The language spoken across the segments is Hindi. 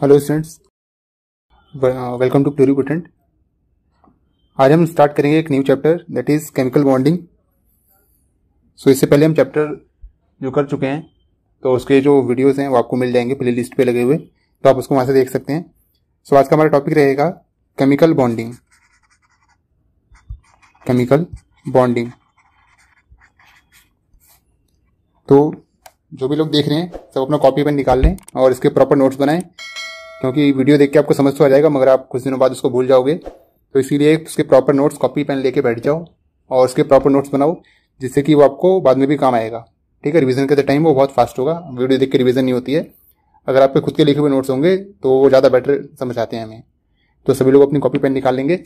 Hello students welcome to pluripotent आज हम स्टार्ट करेंगे एक new chapter that is chemical bonding so इससे पहले हम चैप्टर जो कर चुके हैं तो उसके जो वीडियोस हैं वो आपको मिल जाएँगे प्ले लिस्ट पे लगे हुए तो आप उसको वहाँ से देख सकते हैं। सो so, आज का हमारा टॉपिक रहेगा केमिकल बॉन्डिंग केमिकल बॉन्डिंग तो जो भी लोग देख रहे हैं सब अपना कॉपी पेन निकाल लें और इसके प्रॉपर नोट्स बनाएँ। क्योंकि वीडियो देख के आपको समझ तो आ जाएगा, मगर आप कुछ दिनों बाद उसको भूल जाओगे। तो इसीलिए उसके प्रॉपर नोट्स कॉपी पेन लेके बैठ जाओ और उसके प्रॉपर नोट्स बनाओ, जिससे कि वो आपको बाद में भी काम आएगा। ठीक है रिवीजन के टाइम वो बहुत फास्ट होगा। वीडियो देख के रिवीजन नहीं होती है। अगर आपके खुद के लिखे हुए नोट्स होंगे तो वो ज़्यादा बेटर समझ आते हैं हमें। तो सभी लोग अपनी कॉपी पेन निकाल लेंगे।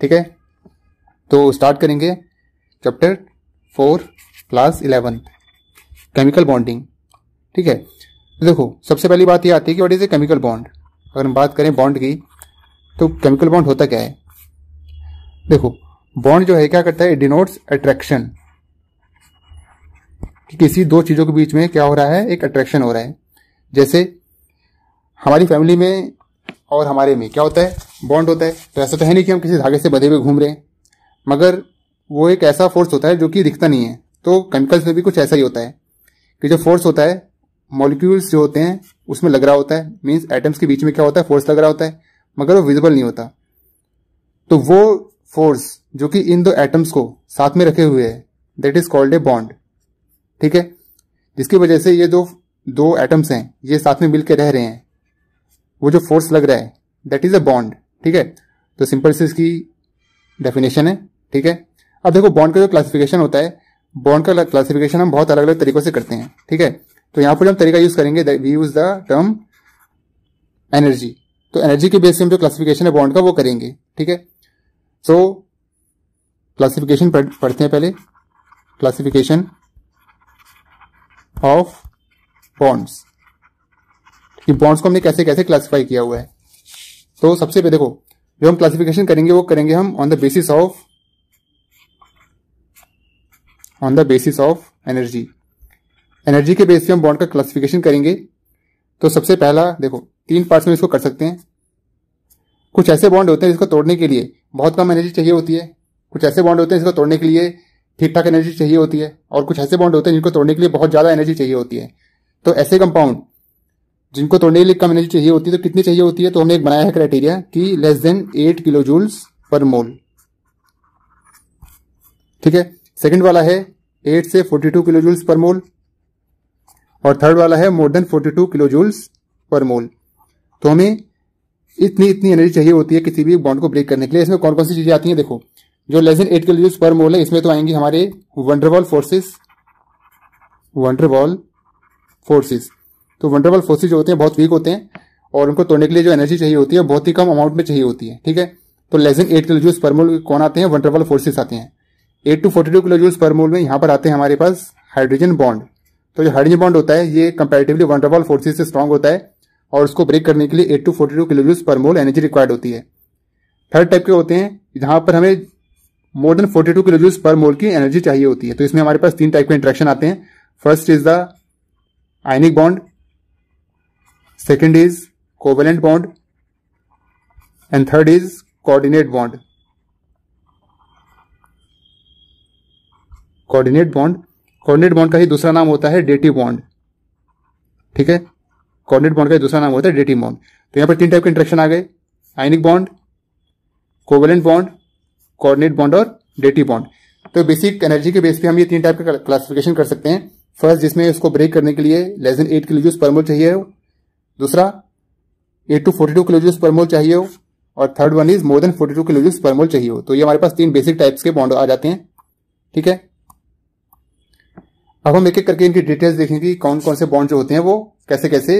ठीक है? तो स्टार्ट करेंगे। Chapter four class eleven chemical bonding ठीक है? तो देखो, सबसे पहली बात ये आती है कि what is a chemical bond अगर हम बात करें बॉन्ड की तो केमिकल बॉन्ड होता क्या है? देखो बॉन्ड जो है, क्या करता है? इट डिनोट्स अट्रैक्शन कि किसी दो चीज़ों के बीच में क्या हो रहा है? एक अट्रैक्शन हो रहा है। जैसे, हमारी फैमिली में और हमारे में क्या होता है? बॉन्ड होता है। तो ऐसा तो है नहीं कि हम किसी धागे से बधे हुए घूम रहे हैं। मगर वो एक ऐसा फोर्स होता है जो कि दिखता नहीं है। तो केमिकल्स में भी कुछ ऐसा ही होता है कि जो फोर्स होता है मॉलिक्यूल्स जो होते हैं, उसमें लग रहा होता है मीन्स एटम्स के बीच में क्या होता है फोर्स लग रहा होता है, मगर वो विजिबल नहीं होता। तो वो फोर्स जो कि इन दो एटम्स को साथ में रखे हुए है that is called a bond ठीक है? जिसकी वजह से ये दो दो एटम्स हैं, ये साथ में मिलकर रह रहे हैं। वो जो फोर्स लग रहा है दैट इज़ अ बॉन्ड ठीक है? तो सिंपल से इसकी डेफिनेशन है। ठीक है? अब देखो बॉन्ड का जो क्लासिफिकेशन होता है बॉन्ड का क्लासिफिकेशन हम बहुत अलग अलग तरीकों से करते हैं। ठीक है? तो यहाँ पर हम तरीका यूज़ करेंगे we use the term energy तो एनर्जी के बेस से हम जो क्लासिफिकेशन है बॉन्ड का, वो करेंगे, ठीक है? सो क्लासिफिकेशन पढ़ते हैं पहले। क्लासिफिकेशन ऑफ़ बॉन्ड्स कि बॉन्ड्स को हमने कैसे कैसे क्लासिफाई किया हुआ है? तो सबसे पहले देखो, जो हम क्लासिफिकेशन करेंगे, वो करेंगे हम on the basis of on the basis of energy energy के बेस पे हम बॉन्ड का क्लासिफिकेशन करेंगे। तो सबसे पहला, देखो, तीन पार्ट्स में इसको कर सकते हैं। कुछ ऐसे बॉन्ड होते हैं जिसको तोड़ने के लिए बहुत कम एनर्जी चाहिए होती है। कुछ ऐसे बॉन्ड होते हैं जिसको तोड़ने के लिए ठीक ठाक एनर्जी चाहिए होती है। और कुछ ऐसे बॉन्ड होते हैं जिनको तोड़ने के लिए बहुत ज़्यादा एनर्जी चाहिए होती है। तो ऐसे कंपाउंड जिनको तोड़ने के लिए कम एनर्जी चाहिए होती है तो कितनी चाहिए होती है? तो हमने एक बनाया है क्राइटेरिया कि less than eight kilo joules per mole ठीक है? सेकंड वाला है एट से forty two kilo joules per मोल और थर्ड वाला है more then 42 kilo joules per mole तो हमें इतनी इतनी एनर्जी चाहिए होती है किसी भी बॉन्ड को ब्रेक करने के लिए। इसमें कौन कौन सी चीज़ें आती हैं? देखो, जो less than eight kilo joules per mole है, इसमें तो आएँगी हमारे van der Waals forces van der Waals forces तो वंडरवॉल फोर्सेस जो होते हैं, बहुत वीक होते हैं और उनको तोड़ने के लिए जो एनर्जी चाहिए होती है बहुत ही कम अमाउंट में चाहिए होती है, ठीक है? तो less than eight kilo joules per mole कौन आते हैं? वंडरवॉल फोर्सेस आते हैं। Eight to forty two kilo joules per mole में यहाँ पर आते हैं हमारे पास हाइड्रोजन बॉन्ड तो जो हाइड्रोजन बॉन्ड होता है, ये comparatively van der Waals forces से स्ट्रांग होता है और उसको ब्रेक करने के लिए eight to forty two kilo per mole energy required होती है। थर्ड टाइप के होते हैं, जहाँ पर हमें more than forty two kilo per mole की एनर्जी चाहिए होती है। तो इसमें हमारे पास तीन टाइप के इंट्रैक्शन आते हैं। First is the ionic bond second is covalent bond and third is coordinate bond coordinate bond coordinate bond का ही दूसरा नाम होता है डेटी बॉन्ड ठीक है? कॉर्डिनेट बॉन्ड का ही दूसरा नाम होता है डेटी बॉन्ड तो यहाँ पर तीन टाइप के इंट्रेक्शन आ गए. Ionic bond covalent bond coordinate bond और डेटी बॉन्ड तो बेसिक एनर्जी के बेस पे हम ये तीन टाइप का क्लासिफिकेशन कर सकते हैं. फ़र्स्ट जिसमें इसको ब्रेक करने के लिए less than eight kilo per mole चाहिए हो. दूसरा eight to forty two kilo per mole चाहिए हो. और third one is more than forty two kilo per mole चाहिए हो. तो ये हमारे पास तीन बेसिक टाइप्स के बॉन्ड आ जाते हैं. ठीक है? अब हम एक एक करके इनकी डिटेल्स देखेंगे कौन कौन से बॉन्ड जो होते हैं, वो कैसे कैसे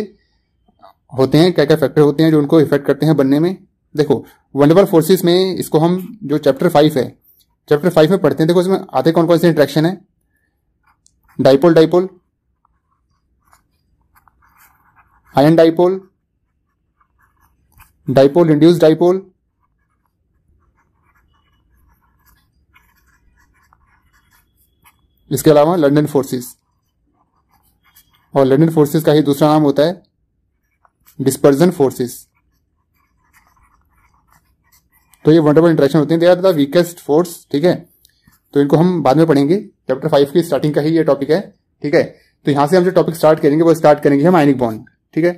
होते हैं क्या क्या फैक्टर होते हैं जो उनको इफ़ेक्ट करते हैं बनने में। देखो वंडरबल फोर्सेस में इसको हम जो चैप्टर फाइव है चैप्टर फाइव में पढ़ते हैं, देखो इसमें आते कौन कौन से इंट्रैक्शन है। Dipole dipole ion dipole dipole induce dipole इसके अलावा लंडन फोर्सेस और लंडन फोर्सेस का ही दूसरा नाम होता है डिस्पर्जन फोर्सेस तो ये वंडरबल इंट्रैक्शन होते हैं। They are the weakest force ठीक है? तो इनको हम बाद में पढ़ेंगे। चैप्टर फाइव की स्टार्टिंग का ही ये टॉपिक है, ठीक है? तो यहाँ से हम जो टॉपिक स्टार्ट करेंगे, वो स्टार्ट करेंगे हम आयनिक बॉन्ड ठीक है?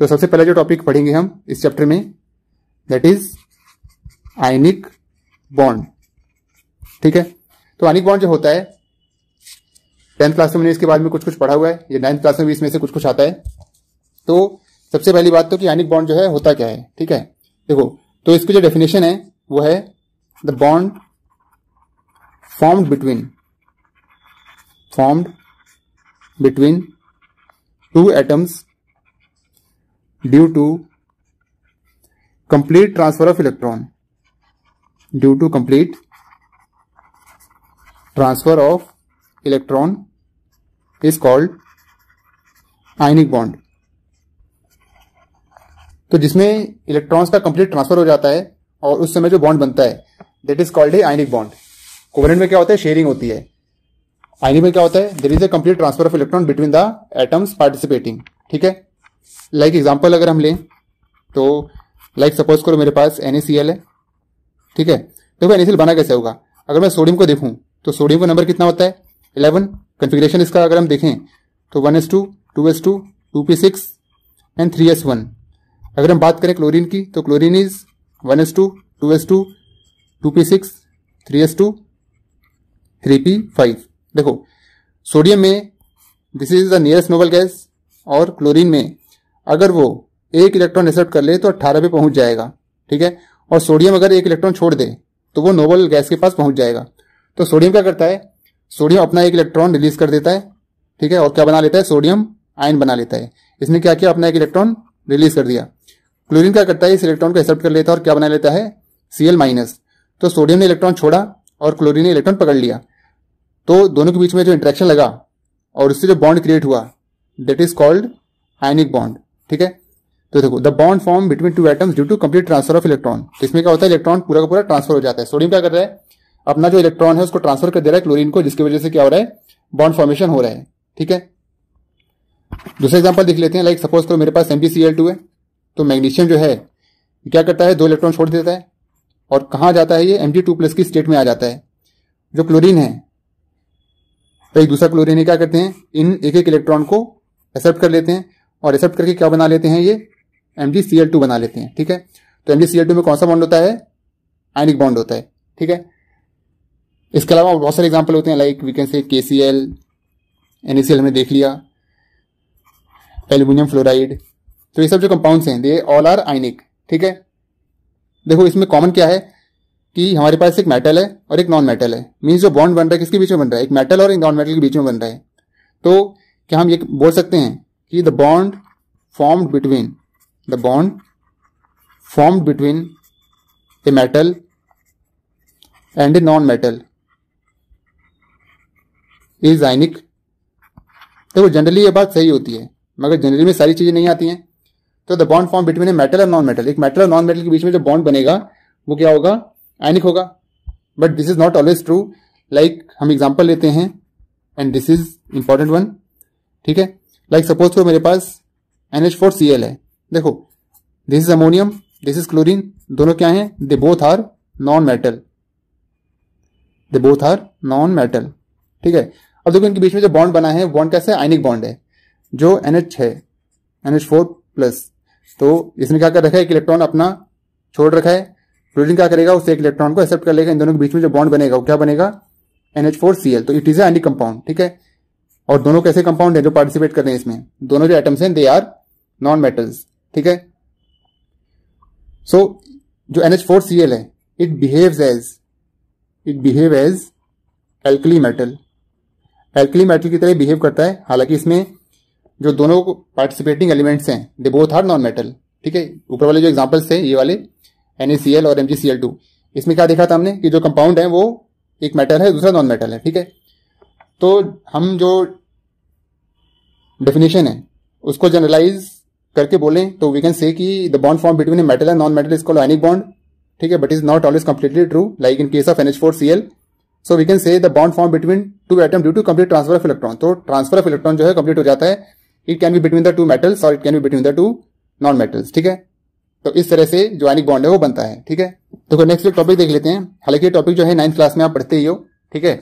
तो सबसे पहले जो टॉपिक पढ़ेंगे हम इस चैप्टर में दैट इज़ आयनिक बॉन्ड ठीक है? तो आयनिक बॉन्ड जो होता है टेंथ क्लास में इसके बाद में कुछ कुछ पढ़ा हुआ है, ये नाइन्थ क्लास में भी इसमें से कुछ कुछ आता है। तो सबसे पहली बात तो कि आयनिक बॉन्ड जो है, होता क्या है, ठीक है? देखो तो इसकी जो डेफिनेशन है, वो है the bond formed between formed between two atoms due to complete transfer of electron due to complete transfer of electron is called ionic bond तो जिसमें इलेक्ट्रॉन्स का कंप्लीट ट्रांसफ़र हो जाता है और उस समय जो बॉन्ड बनता है that is called a ionic bond covalent में क्या होता है? शेयरिंग होती है। आयनिक में क्या होता है? There is a complete transfer of electron between the atoms participating ठीक है? लाइक like एग्ज़ाम्पल अगर हम लें तो लाइक like सपोज़ करो मेरे पास एनएसीएल है। ठीक है? देखो एनएसीएल बना कैसे होगा? अगर मैं सोडियम को देखूँ तो सोडियम का नंबर कितना होता है? इलेवन कन्फिग्रेशन इसका अगर हम देखें तो one s two two s two two p six and three s one अगर हम बात करें क्लोरीन की तो chlorine is one s two two s two two p six three s two three p five देखो सोडियम में this is the nearest noble gas और क्लोरीन में अगर वो एक इलेक्ट्रॉन एक्सेप्ट कर ले तो अट्ठारह पे पहुँच जाएगा, ठीक है? और सोडियम अगर एक इलेक्ट्रॉन छोड़ दे तो वो नोबल गैस के पास पहुँच जाएगा। तो सोडियम क्या करता है? सोडियम अपना एक इलेक्ट्रॉन रिलीज़ कर देता है, ठीक है? और क्या बना लेता है? सोडियम आयन बना लेता है। इसने क्या किया? अपना एक इलेक्ट्रॉन रिलीज़ कर दिया। क्लोरीन क्या करता है? इस इलेक्ट्रॉन को एक्सेप्ट कर लेता है और क्या बना लेता है? सीएल माइनस तो सोडियम ने इलेक्ट्रॉन छोड़ा और क्लोरीन ने इलेक्ट्रॉन पकड़ लिया। तो दोनों के बीच में जो इंट्रैक्शन लगा और उससे जो बॉन्ड क्रिएट हुआ that is called ionic bond ठीक है? तो देखो the bond form between two atoms due to complete transfer of electron इसमें क्या होता है? इलेक्ट्रॉन पूरा का पूरा ट्रांसफ़र हो जाता है। सोडियम क्या कर रहा है? अपना जो इलेक्ट्रॉन है, उसको ट्रांसफ़र कर दे रहा है क्लोरीन को, जिसकी वजह से क्या हो रहा है? बॉन्ड फॉर्मेशन हो रहा है, ठीक है? दूसरा एग्ज़ाम्पल देख लेते हैं लाइक सपोज़ करो मेरे पास एमपीसीएल है तो मैग्नीशियम जो है क्या करता है? दो इलेक्ट्रॉन छोड़ देता है, और कहा जाता है ये? एम प्लस की स्टेट में आ जाता है। जो क्लोरीन है तो एक दूसरा क्लोरीन क्या करते हैं? इन एक एक इलेक्ट्रॉन को एक्सेप्ट कर लेते हैं, और एक्सेप्ट करके क्या बना लेते हैं ये? एम बना लेते हैं, ठीक है? तो एम में कौन सा बॉन्ड होता है? आयनिक बॉन्ड होता है, ठीक है? इसके अलावा बहुत सारे एग्ज़ाम्पल होते हैं लाइक वी कैन से के सी एल एनएसीएल हमने देख लिया एल्यूमिनियम फ्लोराइड तो ये सब जो कंपाउंड्स हैं दे ऑल आर आइनिक ठीक है? देखो इसमें कॉमन क्या है कि हमारे पास एक मेटल है और एक नॉन मेटल है। मीन्स जो बॉन्ड बन रहा है, किसके बीच में बन रहा है? एक मेटल और एक नॉन मेटल के बीच में बन रहा है। तो क्या हम ये बोल सकते हैं कि the bond formed between the bond formed between a metal and a non metal is ionic देखो जनरली ये बात सही होती है, मगर जनरली में सारी चीज़ें नहीं आती हैं। तो the bond form between a metal और नॉन मेटल एक मेटल और नॉन मेटल के बीच में जो बॉन्ड बनेगा, वो क्या होगा? आयनिक होगा। But this is not always true like हम एग्ज़ाम्पल लेते हैं and this is important one ठीक है? लाइक सपोज़ करो मेरे पास N H four C L है। देखो this is ammonium this is chlorine दोनों क्या हैं? They both are non metal they both are non metal ठीक है? अब देखो इनके बीच में जो बॉन्ड बना है बॉन्ड कैसे? आयनिक बॉन्ड है, जो एनएच है एनएच फोर प्लस तो इसने क्या कर रखा है? एक इलेक्ट्रॉन अपना छोड़ रखा है। क्लोरीन क्या करेगा? उस एक इलेक्ट्रॉन को एक्सेप्ट कर लेगा। इन दोनों के बीच में जो बॉन्ड बनेगा, वो क्या बनेगा? N H four C L तो इट इज़ एनिक कंपाउंड ठीक है? और दोनों कैसे कंपाउंड है जो पार्टिसिपेट कर रहे हैं इसमें? दोनों जो एटम्स हैं दे आर नॉन मेटल्स ठीक है? सो जो फोर सी एल है it behave as it behave as alkali metal alkali metal की तरह बिहेव करता है। हालाँकि इसमें जो दोनों पार्टिसिपेटिंग एलिमेंट्स हैं they both are non metal ठीक है? ऊपर वाले जो एग्जाम्पल्स थे, ये वाले एन और एम इसमें क्या देखा था हमने? कि जो कंपाउंड है, वो एक मेटल है, दूसरा नॉन मेटल है, ठीक है? तो हम जो डेफिनेशन है, उसको जनरलाइज करके बोलें तो वी कैन से कि the bond form between metal and non metal is called ionic bond ठीक है? But is not always completely true like in case of N H four C L so we can say the bond form between two atom due to complete transfer of electron तो ट्रांसफ़र ऑफ़ इलेक्ट्रॉन जो है कंप्लीट हो जाता है। It can be between the two metals और it can be between the two non metals ठीक है? तो इस तरह से जो आयनिक बॉन्ड है, वो बनता है, ठीक है? तो नेक्स्ट टॉपिक देख लेते हैं। हालाँकि ये टॉपिक जो है नाइन्थ क्लास में आप पढ़ते ही हो, ठीक है?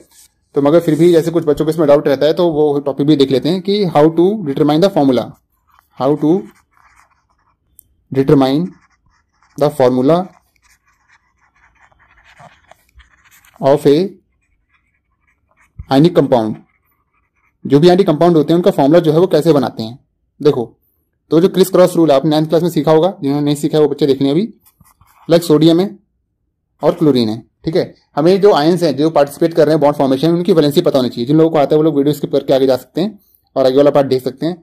तो मगर फिर भी जैसे कुछ बच्चों को इसमें डाउट रहता है तो वो टॉपिक भी देख लेते हैं कि how to determine the formula how to determine the formula of a ionic compound जो भी आयनिक कंपाउंड होते हैं, उनका फॉर्मूला जो है, वो कैसे बनाते हैं? देखो तो जो क्रिस क्रॉस रूल आपने नाइन्थ क्लास में सीखा होगा, जिन्होंने नहीं सीखा है, वो बच्चे देखने अभी। लाइक सोडियम है और क्लोरीन है, ठीक है? हमें जो आयंस हैं, जो पार्टिसिपेट कर रहे हैं बॉन्ड फॉर्मेशन उनकी वैलेंसी पता होनी चाहिए। जिन लोगों को आता है, वो लोग वीडियो स्किप करके आगे जा सकते हैं और आगे वाला पार्ट देख सकते हैं।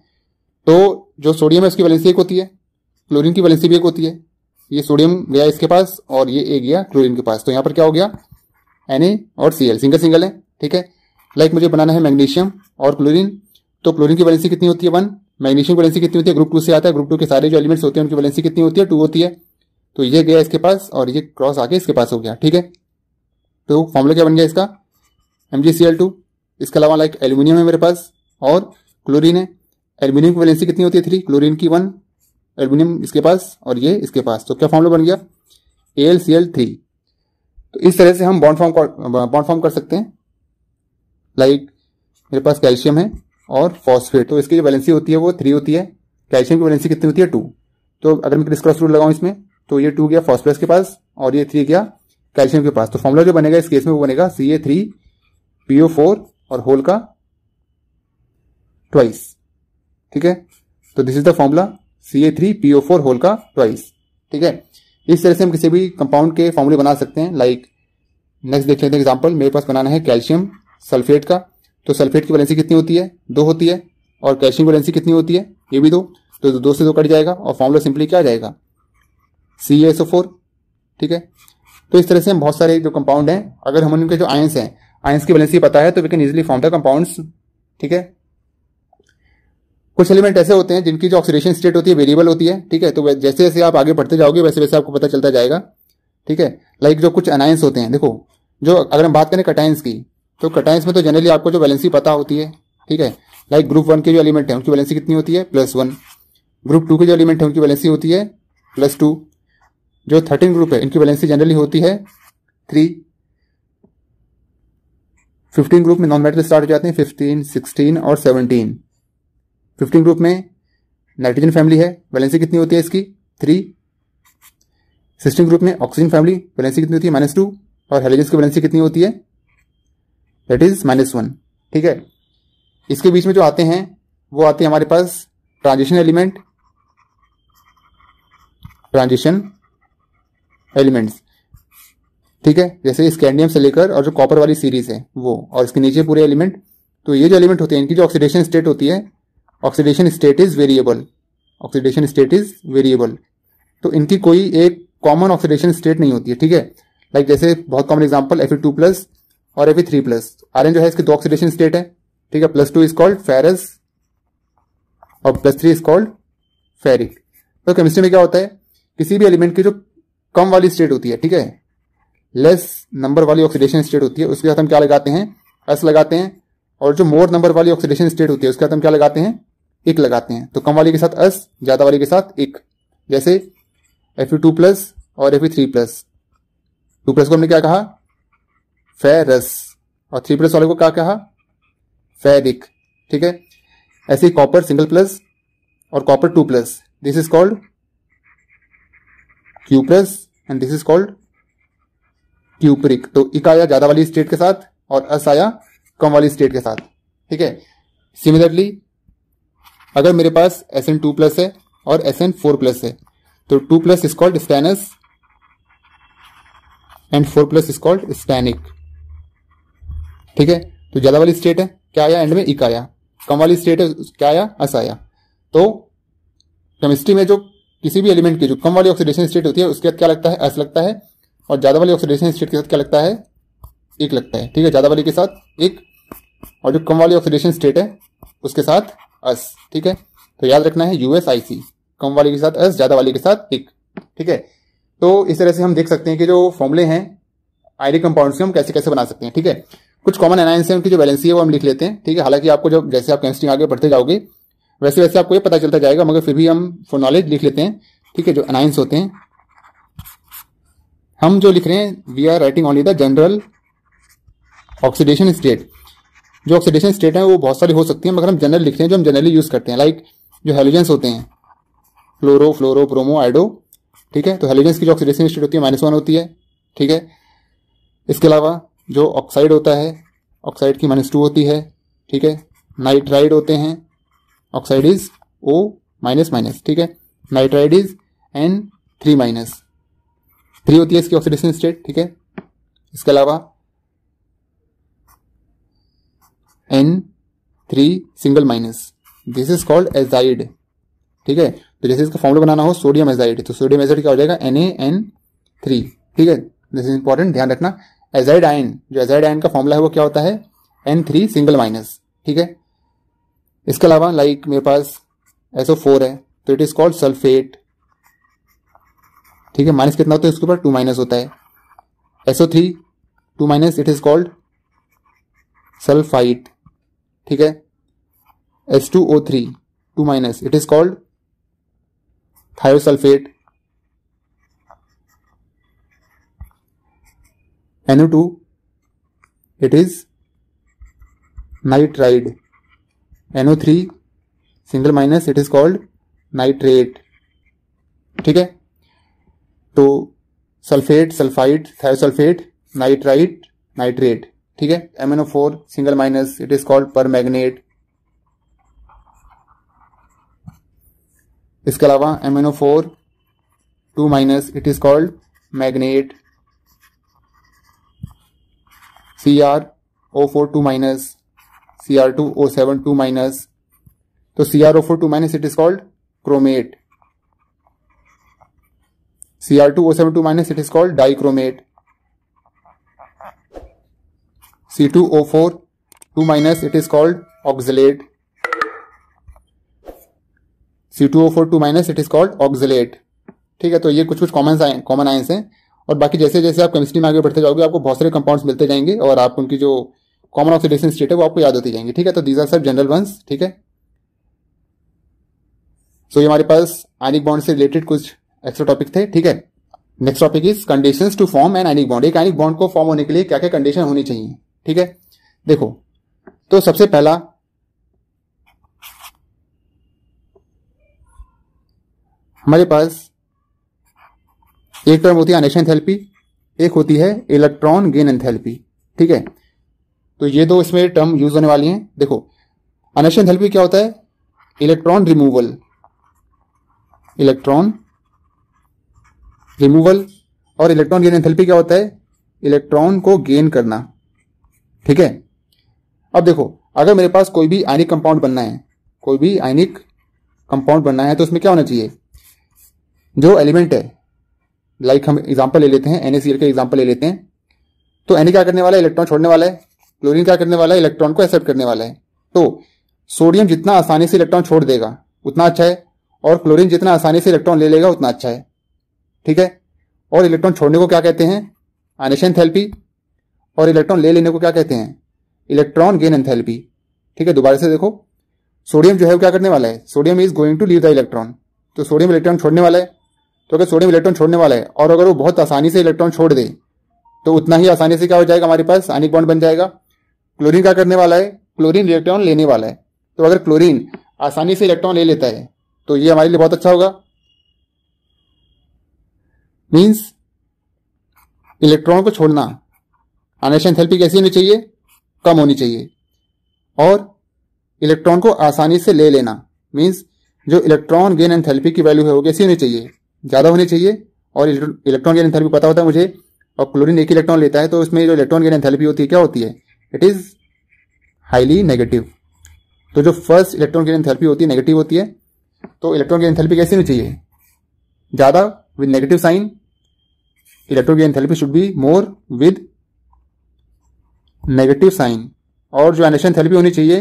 तो जो सोडियम है, उसकी वैलेंसी एक होती है क्लोरीन की वैलेंसी भी एक होती है। ये सोडियम गया इसके पास और ये ए गया क्लोरीन के पास। तो यहाँ पर क्या हो गया? एन और सी सिंगल सिंगल है, ठीक है? लाइक मुझे बनाना है मैग्नीशियम और क्लोरीन। तो क्लोरीन की वैलेंसी कितनी होती है? वन, मैग्नीशियम की वैलेंसी कितनी होती है? ग्रुप टू से आता है। ग्रुप टू के सारे जो एलिमेंट्स होते हैं, उनकी वैलेंसी कितनी होती है? टू होती है। तो ये गया इसके पास और ये क्रॉस आके इसके पास हो गया, ठीक है? तो फॉर्मूला क्या बन गया इसका? एम इसके अलावा लाइक एल्यूमिनियम है मेरे पास और क्लोरीन है। एल्यूमिनियम की वैलेंसी कितनी होती है? थ्री क्लोरीन की वन एल्यूमिनियम इसके पास और ये इसके पास। तो क्या फॉर्मूला बन गया? A L C L three तो इस तरह से हम बॉन्ड फॉर्म बॉन्ड फॉर्म कर सकते हैं। लाइक मेरे पास कैल्शियम है और फॉस्फेट। तो इसकी जो वैलेंसी होती है वो थ्री होती है। कैल्शियम की वैलेंसी कितनी होती है? टू तो अगर मैं क्रिस क्रॉस रूल लगाऊँ इसमें तो ये टू गया फॉस्फरस के पास और ये थ्री गया कैल्शियम के पास। तो फॉर्मूला जो बनेगा इस केस में वो बनेगा C A three PO four और होल का ट्वाइस ठीक है? तो this is the formula C A three PO four whole का ट्वाइस ठीक है? इस तरह से हम किसी भी कंपाउंड के फॉर्मूले बना सकते हैं। लाइक नेक्स्ट देख लेते हैं एग्ज़ाम्पल मेरे पास बनाना है कैल्शियम। सल्फेट का तो सल्फेट की वैलेंसी कितनी होती है? दो होती है। और कैल्शियम की वैलेंसी कितनी होती है? ये भी दो। तो दो से दो कट जाएगा और फॉर्मूला सिंपली क्या आ जाएगा सी एस ओ फोर ठीक है? तो इस तरह से हम बहुत सारे जो कंपाउंड हैं, अगर हम उनके जो आयंस हैं आयंस की वैलेंसी पता है तो we can easily form the compounds ठीक है? कुछ एलिमेंट ऐसे होते हैं जिनकी जो ऑक्सीडेशन स्टेट होती है वेरिएबल होती है, ठीक है? तो जैसे जैसे आप आगे बढ़ते जाओगे, वैसे वैसे आपको पता चलता जाएगा, ठीक है? लाइक जो कुछ अनायंस होते हैं, देखो, जो अगर हम बात करें कटाइंस की तो कटाइंस में तो जनरली आपको जो वैलेंसी पता होती है, ठीक है? लाइक ग्रुप वन के जो एलिमेंट है, उनकी वैलेंसी कितनी होती है? प्लस वन ग्रुप टू के जो एलिमेंट है, उनकी वैलेंसी होती है प्लस टू जो थर्टीन ग्रुप है, इनकी वैलेंसी जनरली होती है थ्री फिफ्टीन ग्रुप में नॉन मेटल स्टार्ट हो जाते हैं फिफ्टीन सिक्सटीन और सेवनटीन फिफ्टीन ग्रुप में नाइट्रोजन फैमिली है वैलेंसी कितनी होती है इसकी? थ्री सिक्सटीन ग्रुप में ऑक्सीजन फैमिली वैलेंसी कितनी होती है? माइनस टू और हेलोजन की वैलेंसी कितनी होती है? दैट इज़ माइनस वन ठीक है? इसके बीच में जो आते हैं, वो आते हैं हमारे पास ट्रांजिशन एलिमेंट ट्रांजिशन एलिमेंट्स ठीक है? जैसे स्कैंडियम से लेकर और जो कॉपर वाली सीरीज़ है, वो और इसके नीचे पूरे एलिमेंट तो ये जो एलिमेंट होते हैं, इनकी जो ऑक्सीडेशन स्टेट होती है oxidation state is variable oxidation state is variable तो इनकी कोई एक कॉमन ऑक्सीडेशन स्टेट नहीं होती है, ठीक है? लाइक जैसे बहुत common example F two plus और एफ़ थ्री प्लस आयरन जो है इसके दो ऑक्सीडेशन स्टेट है, ठीक है? Plus two is called ferrous और plus three is called ferric तो केमिस्ट्री में क्या होता है? किसी भी एलिमेंट की जो कम वाली स्टेट होती है, ठीक है? लेस नंबर वाली ऑक्सीडेशन स्टेट होती है, उसके साथ हम क्या लगाते हैं? एस लगाते हैं और जो मोर नंबर वाली ऑक्सीडेशन स्टेट होती है, उसके साथ हम क्या लगाते हैं? एक लगाते हैं। तो कम वाली के साथ एस ज़्यादा वाली के साथ एक। जैसे एफ़ टू प्लस और F three plus two plus को हमने क्या कहा? फेरस और थ्री प्लस वाले को क्या कहा? फेरिक ठीक है? ऐसे कॉपर सिंगल प्लस और copper two plus this is called cuprous and this is called cupric तो इक आया ज़्यादा वाली स्टेट के साथ और अस आया कम वाली स्टेट के साथ। ठीक है? सिमिलरली अगर मेरे पास एस एन टू प्लस है और एस एन फोर प्लस है तो two plus is called stannous and four plus is called stannic ठीक है? तो ज़्यादा वाली स्टेट है, क्या आया? एंड में इक आया। कम वाली स्टेट है, क्या आया? अस आया। तो केमिस्ट्री में जो किसी भी एलिमेंट की जो कम वाली ऑक्सीडेशन स्टेट होती है, उसके साथ क्या लगता है? अस लगता है। और ज़्यादा वाली ऑक्सीडेशन स्टेट के साथ क्या लगता है? एक लगता है। ठीक है? ज़्यादा वाली के साथ एक। और जो कम वाली ऑक्सीडेशन स्टेट है, उसके साथ अस ठीक है? तो याद रखना है यूएसआईसी कम वाली के साथ अस ज़्यादा वाली के साथ एक। ठीक है? तो इस तरह से हम देख सकते हैं कि जो फॉर्मुले हैं आयरी कंपाउंड्स के हम कैसे कैसे बना सकते हैं। ठीक है? कुछ कॉमन एनायंस है, उनकी जो वैलेंसी है, वो हम लिख लेते हैं, ठीक है? हालाँकि आपको जब जैसे आप केमिस्ट्री आगे बढ़ते जाओगे, वैसे वैसे आपको ये पता चलता जाएगा, मगर फिर भी हम फॉर नॉलेज लिख लेते हैं, ठीक है? जो अनाइंस होते हैं। हम जो लिख रहे हैं we are writing only the general oxidation state जो ऑक्सीडेशन स्टेट है, वो बहुत सारी हो सकती है, मगर हम जनरल लिख रहे हैं, जो हम जनरली यूज़ करते हैं लाइक जो हेलोजेंस होते हैं फ्लोरो फ्लोरो प्रोमो आइडो ठीक है? तो हेलोजेंस की जो ऑक्सीडेशन स्टेट होती है माइनस वन होती है, ठीक है? इसके अलावा जो ऑक्साइड होता है ऑक्साइड की माइनस टू होती है, ठीक है? नाइट्राइड होते हैं oxide is O minus minus ठीक है? Nitride is N three minus three होती है इसकी ऑक्सीडेशन स्टेट ठीक है? इसके अलावा N three single minus this is called azide ठीक है? तो जैसे इसका फॉर्मुला बनाना हो सोडियम एजाइड तो सोडियम एजाइड क्या हो जाएगा? एन ए एन थ्री ठीक है? दिस इज़ इंपॉर्टेंट ध्यान रखना। एजाइड आयन जो एजाइड आयन का फॉर्मुला है वो क्या होता है? एन थ्री सिंगल माइनस ठीक है? इसके अलावा लाइक मेरे पास एसओ फोर है तो इट इज़ कॉल्ड सल्फेट ठीक है? माइनस कितना होता है? इसके ऊपर टू माइनस होता है। SO three two minus it is called sulphite ठीक है? S two O three two minus it is called thiosulphate NO2 it is nitride NO3 single minus it is called nitrate ठीक है? तो sulphate sulphide thiosulphate nitrite nitrate ठीक है? MNO four single minus it is called permanganate इसके अलावा MNO four two minus it is called manganate C R O four two minus C R two O seven two minus तो C R O four two minus it is called chromate C R two O seven two minus it is called dichromate C two O four two minus it is called oxalate C two O four two minus it is called oxalate ठीक है तो ये कुछ कुछ कॉमन कॉमन आयंस हैं। और बाकी जैसे जैसे आप केमिस्ट्री में आगे बढ़ते जाओगे, आपको बहुत सारे कंपाउंड्स मिलते जाएँगे और आप उनकी जो कॉमन ऑक्सीडेशन स्टेट है, वो आपको याद होती जाएँगे। ठीक है? तो दीज आर सब जनरल वंस ठीक है? सो ये हमारे पास आनिक बॉन्ड से रिलेटेड कुछ एक्स्ट्रा टॉपिक थे, ठीक है? Next topic is condition to form an ionic bond एक आनिक बॉन्ड को फॉर्म होने के लिए क्या क्या कंडीशन होनी चाहिए, ठीक है? देखो तो सबसे पहला, हमारे पास एक टर्म होती है अनेशन एंथैल्पी, एक होती है इलेक्ट्रॉन गेन एंथैल्पी, ठीक है? तो ये दो इसमें टर्म यूज़ होने वाली हैं। देखो अनेशन एंथैल्पी क्या होता है? Electron removal. इलेक्ट्रॉन रिमूवल और इलेक्ट्रॉन गेन एंथैल्पी क्या होता है? इलेक्ट्रॉन को गेन करना, ठीक है? अब देखो, अगर मेरे पास कोई भी आयनिक कंपाउंड बनना है, कोई भी आयनिक कंपाउंड बनना है तो उसमें क्या होना चाहिए? जो एलिमेंट है लाइक हम एग्ज़ाम्पल ले लेते हैं एनएसीएल का एग्ज़ाम्पल ले लेते हैं। तो एन क्या करने वाला है? इलेक्ट्रॉन छोड़ने वाला है। क्लोरीन क्या करने वाला है? इलेक्ट्रॉन को एक्सेप्ट करने वाला है। तो सोडियम जितना आसानी से इलेक्ट्रॉन छोड़ देगा, उतना अच्छा है। और क्लोरीन जितना आसानी से इलेक्ट्रॉन ले लेगा, उतना अच्छा है। ठीक है? और इलेक्ट्रॉन छोड़ने को क्या कहते हैं? आनेशन थेल्पी और इलेक्ट्रॉन ले लेने को क्या कहते हैं? इलेक्ट्रॉन गेन एंथैल्पी ठीक है? दोबारा से देखो। सोडियम जो है वो क्या करने वाला है? Sodium is going to leave the electron तो सोडियम इलेक्ट्रॉन छोड़ने वाला है। तो अगर सोडियम इलेक्ट्रॉन छोड़ने वाला है। और अगर वो बहुत आसानी से इलेक्ट्रॉन छोड़ दे तो उतना ही आसानी से क्या हो जाएगा हमारे पास? आनिक बॉन्ड बन जाएगा। क्लोरीन क्या करने वाला है? क्लोरीन इलेक्ट्रॉन लेने वाला है। तो अगर क्लोरीन आसानी से इलेक्ट्रॉन ले लेता है तो ये हमारे लिए बहुत अच्छा होगा। मीन्स इलेक्ट्रॉन को छोड़ना अनेशन थेल्पी कैसी होनी चाहिए? कम होनी चाहिए। और इलेक्ट्रॉन को आसानी से ले लेना। मीन्स जो इलेक्ट्रॉन गेन एंथैल्पी की वैल्यू है, वो कैसी होनी चाहिए? ज़्यादा होनी चाहिए और इलेक्ट्रॉन गेन एंथैल्पी पता होता है मुझे और क्लोरीन एक इलेक्ट्रॉन लेता है तो उसमें जो इलेक्ट्रॉन गेन एंथैल्पी होती है, क्या होती है? इट इज़ हाईली नेगेटिव तो जो फ़र्स्ट इलेक्ट्रॉन गेन एंथैल्पी होती है नेगेटिव होती है तो इलेक्ट्रॉन गेन एंथैल्पी कैसी होनी चाहिए? ज़्यादा with negative sign electron gain enthalpy should be more with negative sign और जो एनेशन थेरेपी होनी चाहिए,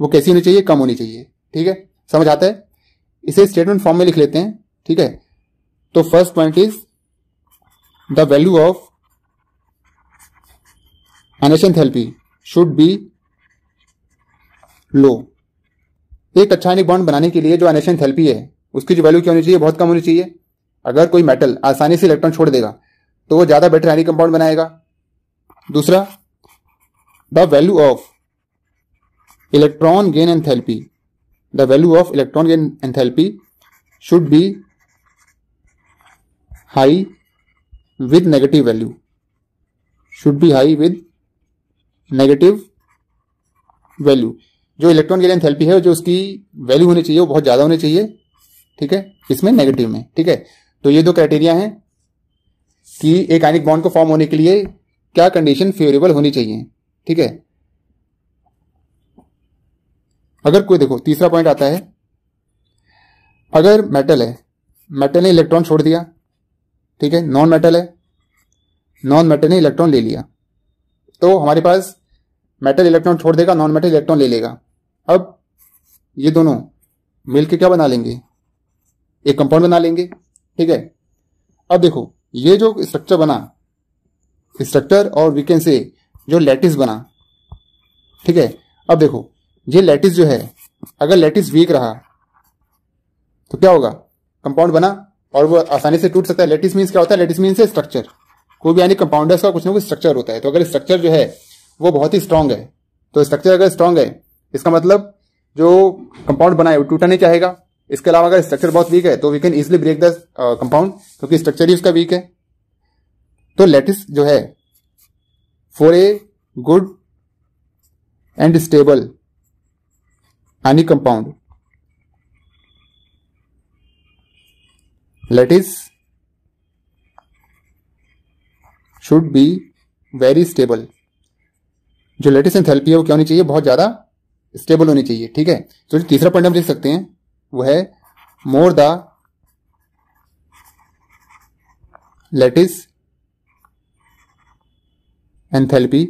वो कैसी होनी चाहिए? कम होनी चाहिए। ठीक है? समझ आता है? इसे स्टेटमेंट फॉर्म में लिख लेते हैं। ठीक है? तो first point is the value of ionisation enthalpy should be low एक अच्छा बॉन्ड बनाने के लिए जो एनेशन थेरेपी है, उसकी जो वैल्यू क्या होनी चाहिए? बहुत कम होनी चाहिए। अगर कोई मेटल आसानी से इलेक्ट्रॉन छोड़ देगा तो वो ज़्यादा बेटर आयनिक कंपाउंड बनाएगा। दूसरा the value of electron gain enthalpy the value of electron gain enthalpy should be high with negative value should be high with negative value जो इलेक्ट्रॉन गेन एंथैल्पी है, जो उसकी वैल्यू होनी चाहिए, वो बहुत ज़्यादा होनी चाहिए, ठीक है? इसमें नेगेटिव में, ठीक है? तो ये दो क्राइटेरिया हैं कि एक आयनिक बॉन्ड को फॉर्म होने के लिए क्या कंडीशन फेवरेबल होनी चाहिए, ठीक है? अगर कोई, देखो, तीसरा पॉइंट आता है। अगर मेटल है मेटल ने इलेक्ट्रॉन छोड़ दिया ठीक है? नॉन मेटल है। नॉन मेटल ने इलेक्ट्रॉन ले लिया। तो हमारे पास मेटल इलेक्ट्रॉन छोड़ देगा नॉन मेटल इलेक्ट्रॉन ले लेगा। अब ये दोनों मिलकर क्या बना लेंगे? एक कंपाउंड बना लेंगे। ठीक है? अब देखो, ये जो स्ट्रक्चर बना स्ट्रक्चर और वी कैन से जो लेटिस बना, ठीक है? अब देखो, ये लेटिस जो है, अगर लेटिस वीक रहा तो क्या होगा? कंपाउंड बना और वो आसानी से टूट सकता है। लेटिस मीन्स क्या होता है? लेटिस मीन्स है स्ट्रक्चर कोई भी, यानी कंपाउंडर्स का कुछ ना कुछ स्ट्रक्चर होता है। तो अगर स्ट्रक्चर जो है, वो बहुत ही स्ट्रांग है तो स्ट्रक्चर अगर स्ट्रांग है, इसका मतलब जो कंपाउंड बना है वो टूटा नहीं चाहेगा इसके अलावा अगर स्ट्रक्चर बहुत वीक है तो we can easily break the compound क्योंकि स्ट्रक्चर ही उसका वीक है। तो लेटिस जो है for a good and stable any compound lattice should be very stable जो लेटिस एंथैल्पी है, वो क्या होनी चाहिए? बहुत ज़्यादा स्टेबल होनी चाहिए, ठीक है? तो जो तीसरा पॉइंट हम लिख सकते हैं, वो है more the lattice enthalpy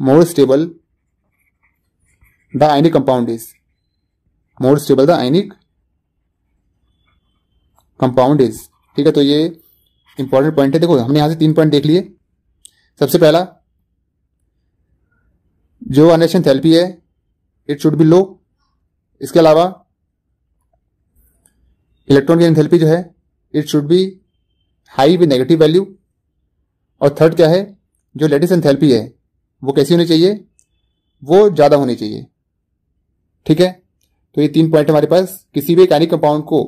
more stable the ionic compound is more stable the ionic compound is ठीक है तो ये इंपॉर्टेंट पॉइंट है। देखो, हमने यहाँ से तीन पॉइंट देख लिए। सबसे पहला, जो अनेशन थेरेपी है इट शुड बी लो इसके अलावा इलेक्ट्रॉन की एंथैल्पी जो है it should be high with negative value और थर्ड क्या है, जो लेटेस्ट एंथैल्पी है, वो कैसी होनी चाहिए? वो ज़्यादा होनी चाहिए। ठीक है तो ये तीन पॉइंट हमारे पास। किसी भी एक आयनिक कंपाउंड को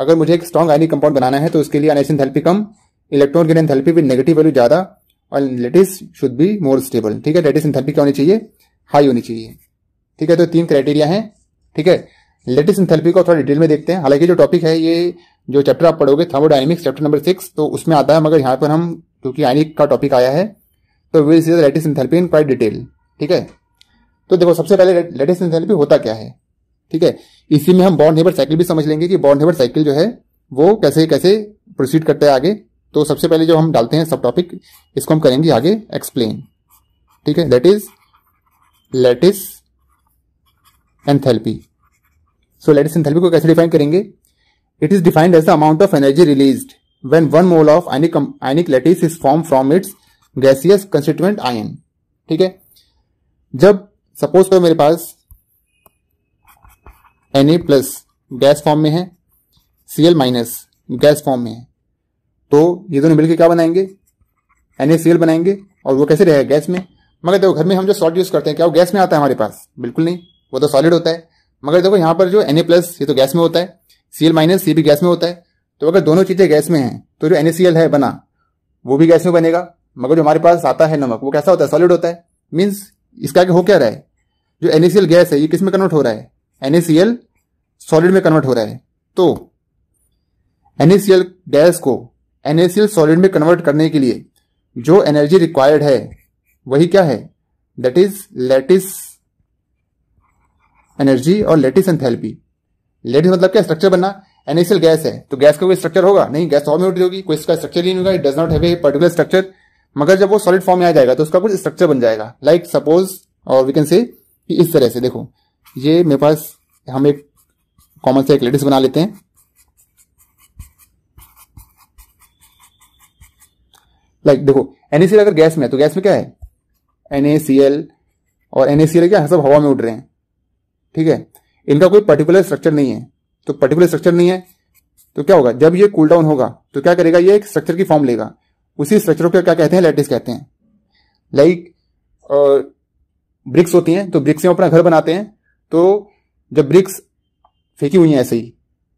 अगर मुझे एक स्ट्रॉन्ग आयनिक कंपाउंड बनाना है तो उसके लिए अनेस एंथैल्पी कम इलेक्ट्रॉन की एंथैल्पी विद नेगेटिव वैल्यू ज़्यादा, और lattice should be more stable ठीक है? लेटेस्ट एंथैल्पी क्या होनी चाहिए? हाई होनी चाहिए। ठीक है? तो तीन क्राइटेरिया है। ठीक है? लेटेस्ट इंथेल्पी को थोड़ा डिटेल में देखते हैं। हालाँकि जो टॉपिक है, ये जो चैप्टर आप पढ़ोगे थर्मोडाइनमिक्स चैप्टर नंबर सिक्स तो उसमें आता है, मगर यहाँ पर हम, क्योंकि आयनिक का टॉपिक आया है तो will see lattice enthalpy in quite detail ठीक है? तो देखो, सबसे पहले लेटेस्ट इंथेल्पी होता क्या है? ठीक है? इसी में हम बॉन्ड नेबर साइकिल भी समझ लेंगे कि बॉन्ड नेबर साइकिल जो है, वो कैसे कैसे प्रोसीड करते हैं आगे। तो सबसे पहले जो हम डालते हैं सब टॉपिक इसको हम करेंगे आगे एक्सप्लेन ठीक है? That is lattice enthalpy so lattice enthalpy को कैसे डिफाइन करेंगे? It is defined as the amount of energy released when one mole of ionic ionic lattice is form from its gaseous constituent ion ठीक है? जब सपोज़ करो मेरे पास Na प्लस गैस फॉर्म में है, Cl माइनस गैस फॉर्म में है। तो ये दोनों मिलकर क्या बनाएँगे? NaCl बनाएँगे और वो कैसे रहेगा गैस में? मगर देखो, घर में हम जो सॉल्ट यूज़ करते हैं, क्या वो गैस में आता है हमारे पास? बिल्कुल नहीं, वो तो सॉलिड होता है। मगर देखो, यहाँ पर जो एन प्लस ये तो गैस में होता है सीएल माइनस ये भी गैस में होता है। तो अगर दोनों चीज़ें गैस में हैं तो जो एन है बना, वो भी गैस में बनेगा। मगर जो हमारे पास आता है नमक, वो कैसा होता है? सॉलिड होता है। मीन्स इसका हो क्या रहा है? जो एनएसीएल गैस है, ये किसमें कन्वर्ट हो रहा है? एनएसीएल सॉलिड में कन्वर्ट हो रहा है। तो एनएसीएल गैस को एनएसीएल सॉलिड में कन्वर्ट करने के लिए जो एनर्जी रिक्वायर्ड है, वही क्या है? दैट इज़ लेटिस एनर्जी और लेटिस एंथैल्पी लेटिस मतलब क्या? स्ट्रक्चर बनना। एनएसएल गैस है। तो गैस का कोई स्ट्रक्चर होगा? नहीं, गैस फॉर्म में उठी होगी। कोई इसका स्ट्रक्चर ही नहीं होगा। It does not have a particular structure मगर जब वो सॉलिड फॉर्म में आ जाएगा तो उसका कुछ स्ट्रक्चर बन जाएगा। लाइक सपोज़ और वी कैन से इस तरह से देखो। ये मेरे पास हम एक कॉमन से एक लेटिस बना लेते हैं। लाइक like, देखो एनएसीएल अगर गैस में है तो गैस में क्या है? NaCl और एनएसीएल क्या है? सब हवा में उड़ रहे हैं। ठीक है? इनका कोई पर्टिकुलर स्ट्रक्चर नहीं है। तो पर्टिकुलर स्ट्रक्चर नहीं है तो क्या होगा? जब ये कूल डाउन होगा तो क्या करेगा? ये एक स्ट्रक्चर की फॉर्म लेगा। उसी स्ट्रक्चर को क्या कहते हैं? लैटिस कहते हैं। लाइक ब्रिक्स होती हैं तो ब्रिक्स से अपना घर बनाते हैं। तो जब ब्रिक्स फेंकी हुई हैं ऐसे ही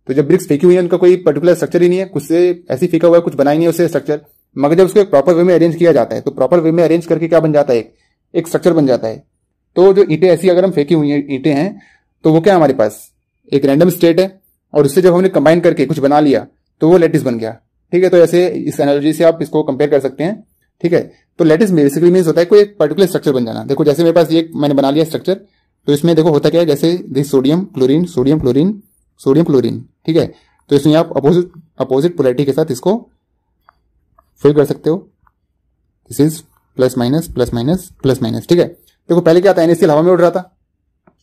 तो जब ब्रिक्स फेंकी हुई है, उनका कोई पर्टिकुलर स्ट्रक्चर ही नहीं है, कुछ से ऐसे फेंका हुआ है, कुछ बनाई नहीं है उससे स्ट्रक्चर मगर जब उसको एक प्रॉपर वे में अरेंज किया जाता है तो प्रॉपर वे में अरेंज करके क्या बन जाता है? एक स्ट्रक्चर बन जाता है। तो जो ईटे ऐसी अगर हम फेंकी हुई है, ईटे हैं तो वो क्या हमारे पास? एक रैंडम स्टेट है, और उससे जब हमने कंबाइन करके कुछ बना लिया तो वो लेटिस बन गया। ठीक है तो ऐसे इस एनर्जी से आप इसको कंपेयर कर सकते हैं। ठीक है तो लेटिस बेसिकली मीन होता है कोई एक पर्टिकुलर स्ट्रक्चर बन जाना। देखो, जैसे मेरे पास ये मैंने बना लिया स्ट्रक्चर तो इसमें देखो होता क्या है, जैसे this sodium chlorine sodium chlorine sodium chlorine ठीक है? तो इसमें आप अपोजिट अपोजिट पोलैरिटी के साथ इसको फिल कर सकते हो। This is plus minus plus minus plus minus ठीक है? देखो, पहले क्या था? एनएसीएल हवा में उड़ रहा था।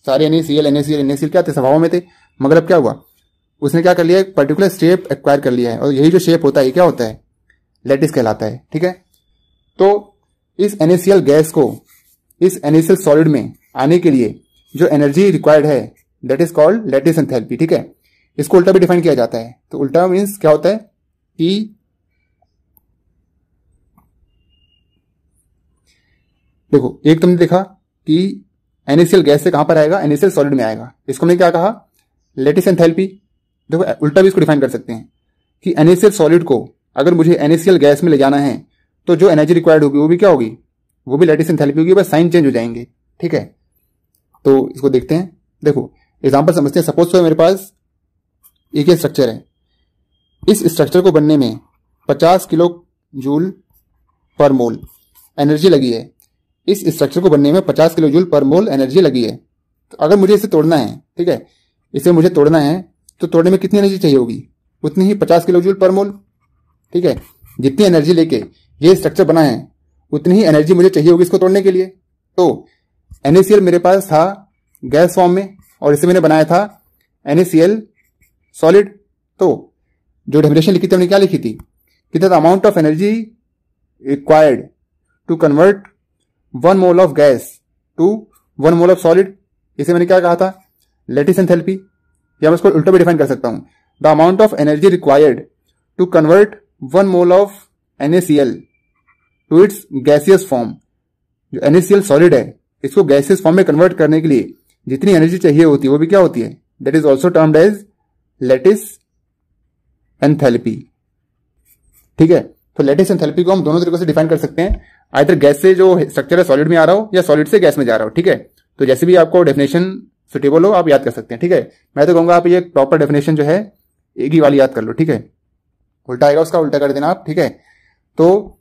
सारे एनएसीएल एनएसीएल एनएसीएल क्या थे? सब हवा में थे। मगर अब क्या हुआ? उसने क्या कर लिया? एक पर्टिकुलर शेप एक्वायर कर लिया है। और यही जो शेप होता है क्या होता है? लेटिस कहलाता है, ठीक है? तो इस एनएसीएल गैस को, इस एनएसीएल सॉलिड में आने के लिए जो एनर्जी रिक्वायर्ड है that is called lattice enthalpy ठीक है? इसको उल्टा भी डिफाइन किया जाता है। तो उल्टा मीन्स क्या होता है? कि देखो, एक तुमने देखा कि एनएसीएल गैस से कहाँ पर आएगा? एनएसीएल सॉलिड में आएगा। इसको हमने क्या कहा? लेटिस एंथैल्पी देखो, उल्टा भी इसको डिफाइन कर सकते हैं कि एनएसीएल सॉलिड को अगर मुझे एनएसीएल गैस में ले जाना है तो जो एनर्जी रिक्वायर्ड होगी, वो भी क्या होगी? वो भी लेटिस एंथैल्पी होगी, बस साइन चेंज हो जाएँगे, ठीक है? तो इसको देखते हैं। देखो एग्ज़ाम्पल समझते हैं। सपोज़ तो मेरे पास एक ही स्ट्रक्चर है। इस स्ट्रक्चर को बनने में 50 किलो जूल पर मोल एनर्जी लगी है। इस स्ट्रक्चर को बनने में 50 किलो जूल पर मोल एनर्जी लगी है। तो अगर मुझे इसे तोड़ना है, ठीक है? इसे मुझे तोड़ना है तो तोड़ने में कितनी एनर्जी चाहिए होगी? उतनी ही 50 किलो जूल पर मोल, ठीक है? जितनी एनर्जी लेके ये स्ट्रक्चर बना है, उतनी ही एनर्जी मुझे चाहिए होगी इसको तोड़ने के लिए। तो एनएसीएल मेरे पास था गैस फॉर्म में, और इसे मैंने बनाया था एनएसीएल सॉलिड। तो जो डेफिनेशन लिखी थी हमने, क्या लिखी थी? कि the amount of energy required to convert one mole of gas to one mole of solid. इसे मैंने क्या कहा था? लेटिस एंथैल्पी या मैं इसको उल्टा भी डिफाइन कर सकता हूँ। The amount of energy required to convert one mole of NaCl to its gaseous form. जो एनएसीएल सॉलिड है इसको गैसियस फॉर्म में कन्वर्ट करने के लिए जितनी एनर्जी चाहिए होती है, वो भी क्या होती है? That is also termed as lattice enthalpy ठीक है? तो लेटिस एंथैल्पी को हम दोनों तरीकों से डिफाइन कर सकते हैं। आइधर गैस से जो स्ट्रक्चर है सॉलिड में आ रहा हो, या सॉलिड से गैस में जा रहा हो, ठीक है? तो जैसे भी आपको डेफिनेशन सुटेबल हो, आप याद कर सकते हैं, ठीक है? मैं तो कहूँगा आप ये प्रॉपर डेफिनेशन जो है, एक ही वाली याद कर लो, ठीक है? उल्टा आएगा, उसका उल्टा कर देना आप, ठीक है? तो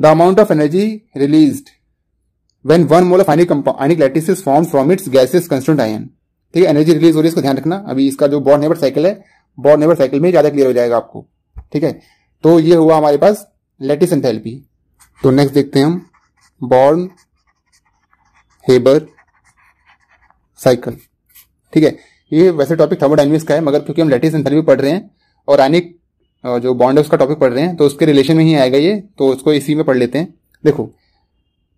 the amount of energy release when one mole of ionic ionic lattice is form from its gases constant ion ठीक है एनर्जी रिलीज़ हो रही है, इसको ध्यान रखना। अभी इसका जो बॉर्ड नेबर साइकिल है बॉर्ड नेबर साइकिल में ज़्यादा क्लियर हो जाएगा आपको। ठीक है? तो ये हुआ हमारे पास लेटिस एंथैल्पी तो नेक्स्ट देखते हैं हम। बॉर्न हेबर साइकिल ठीक है? ये वैसे टॉपिक थर्मोडाइनमिक्स का है, मगर क्योंकि हम लेटिस एंथैल्पी पढ़ रहे हैं और आनिक जो बॉन्ड है उसका टॉपिक पढ़ रहे हैं तो उसके रिलेशन में ही आएगा ये तो उसको इसी में पढ़ लेते हैं। देखो,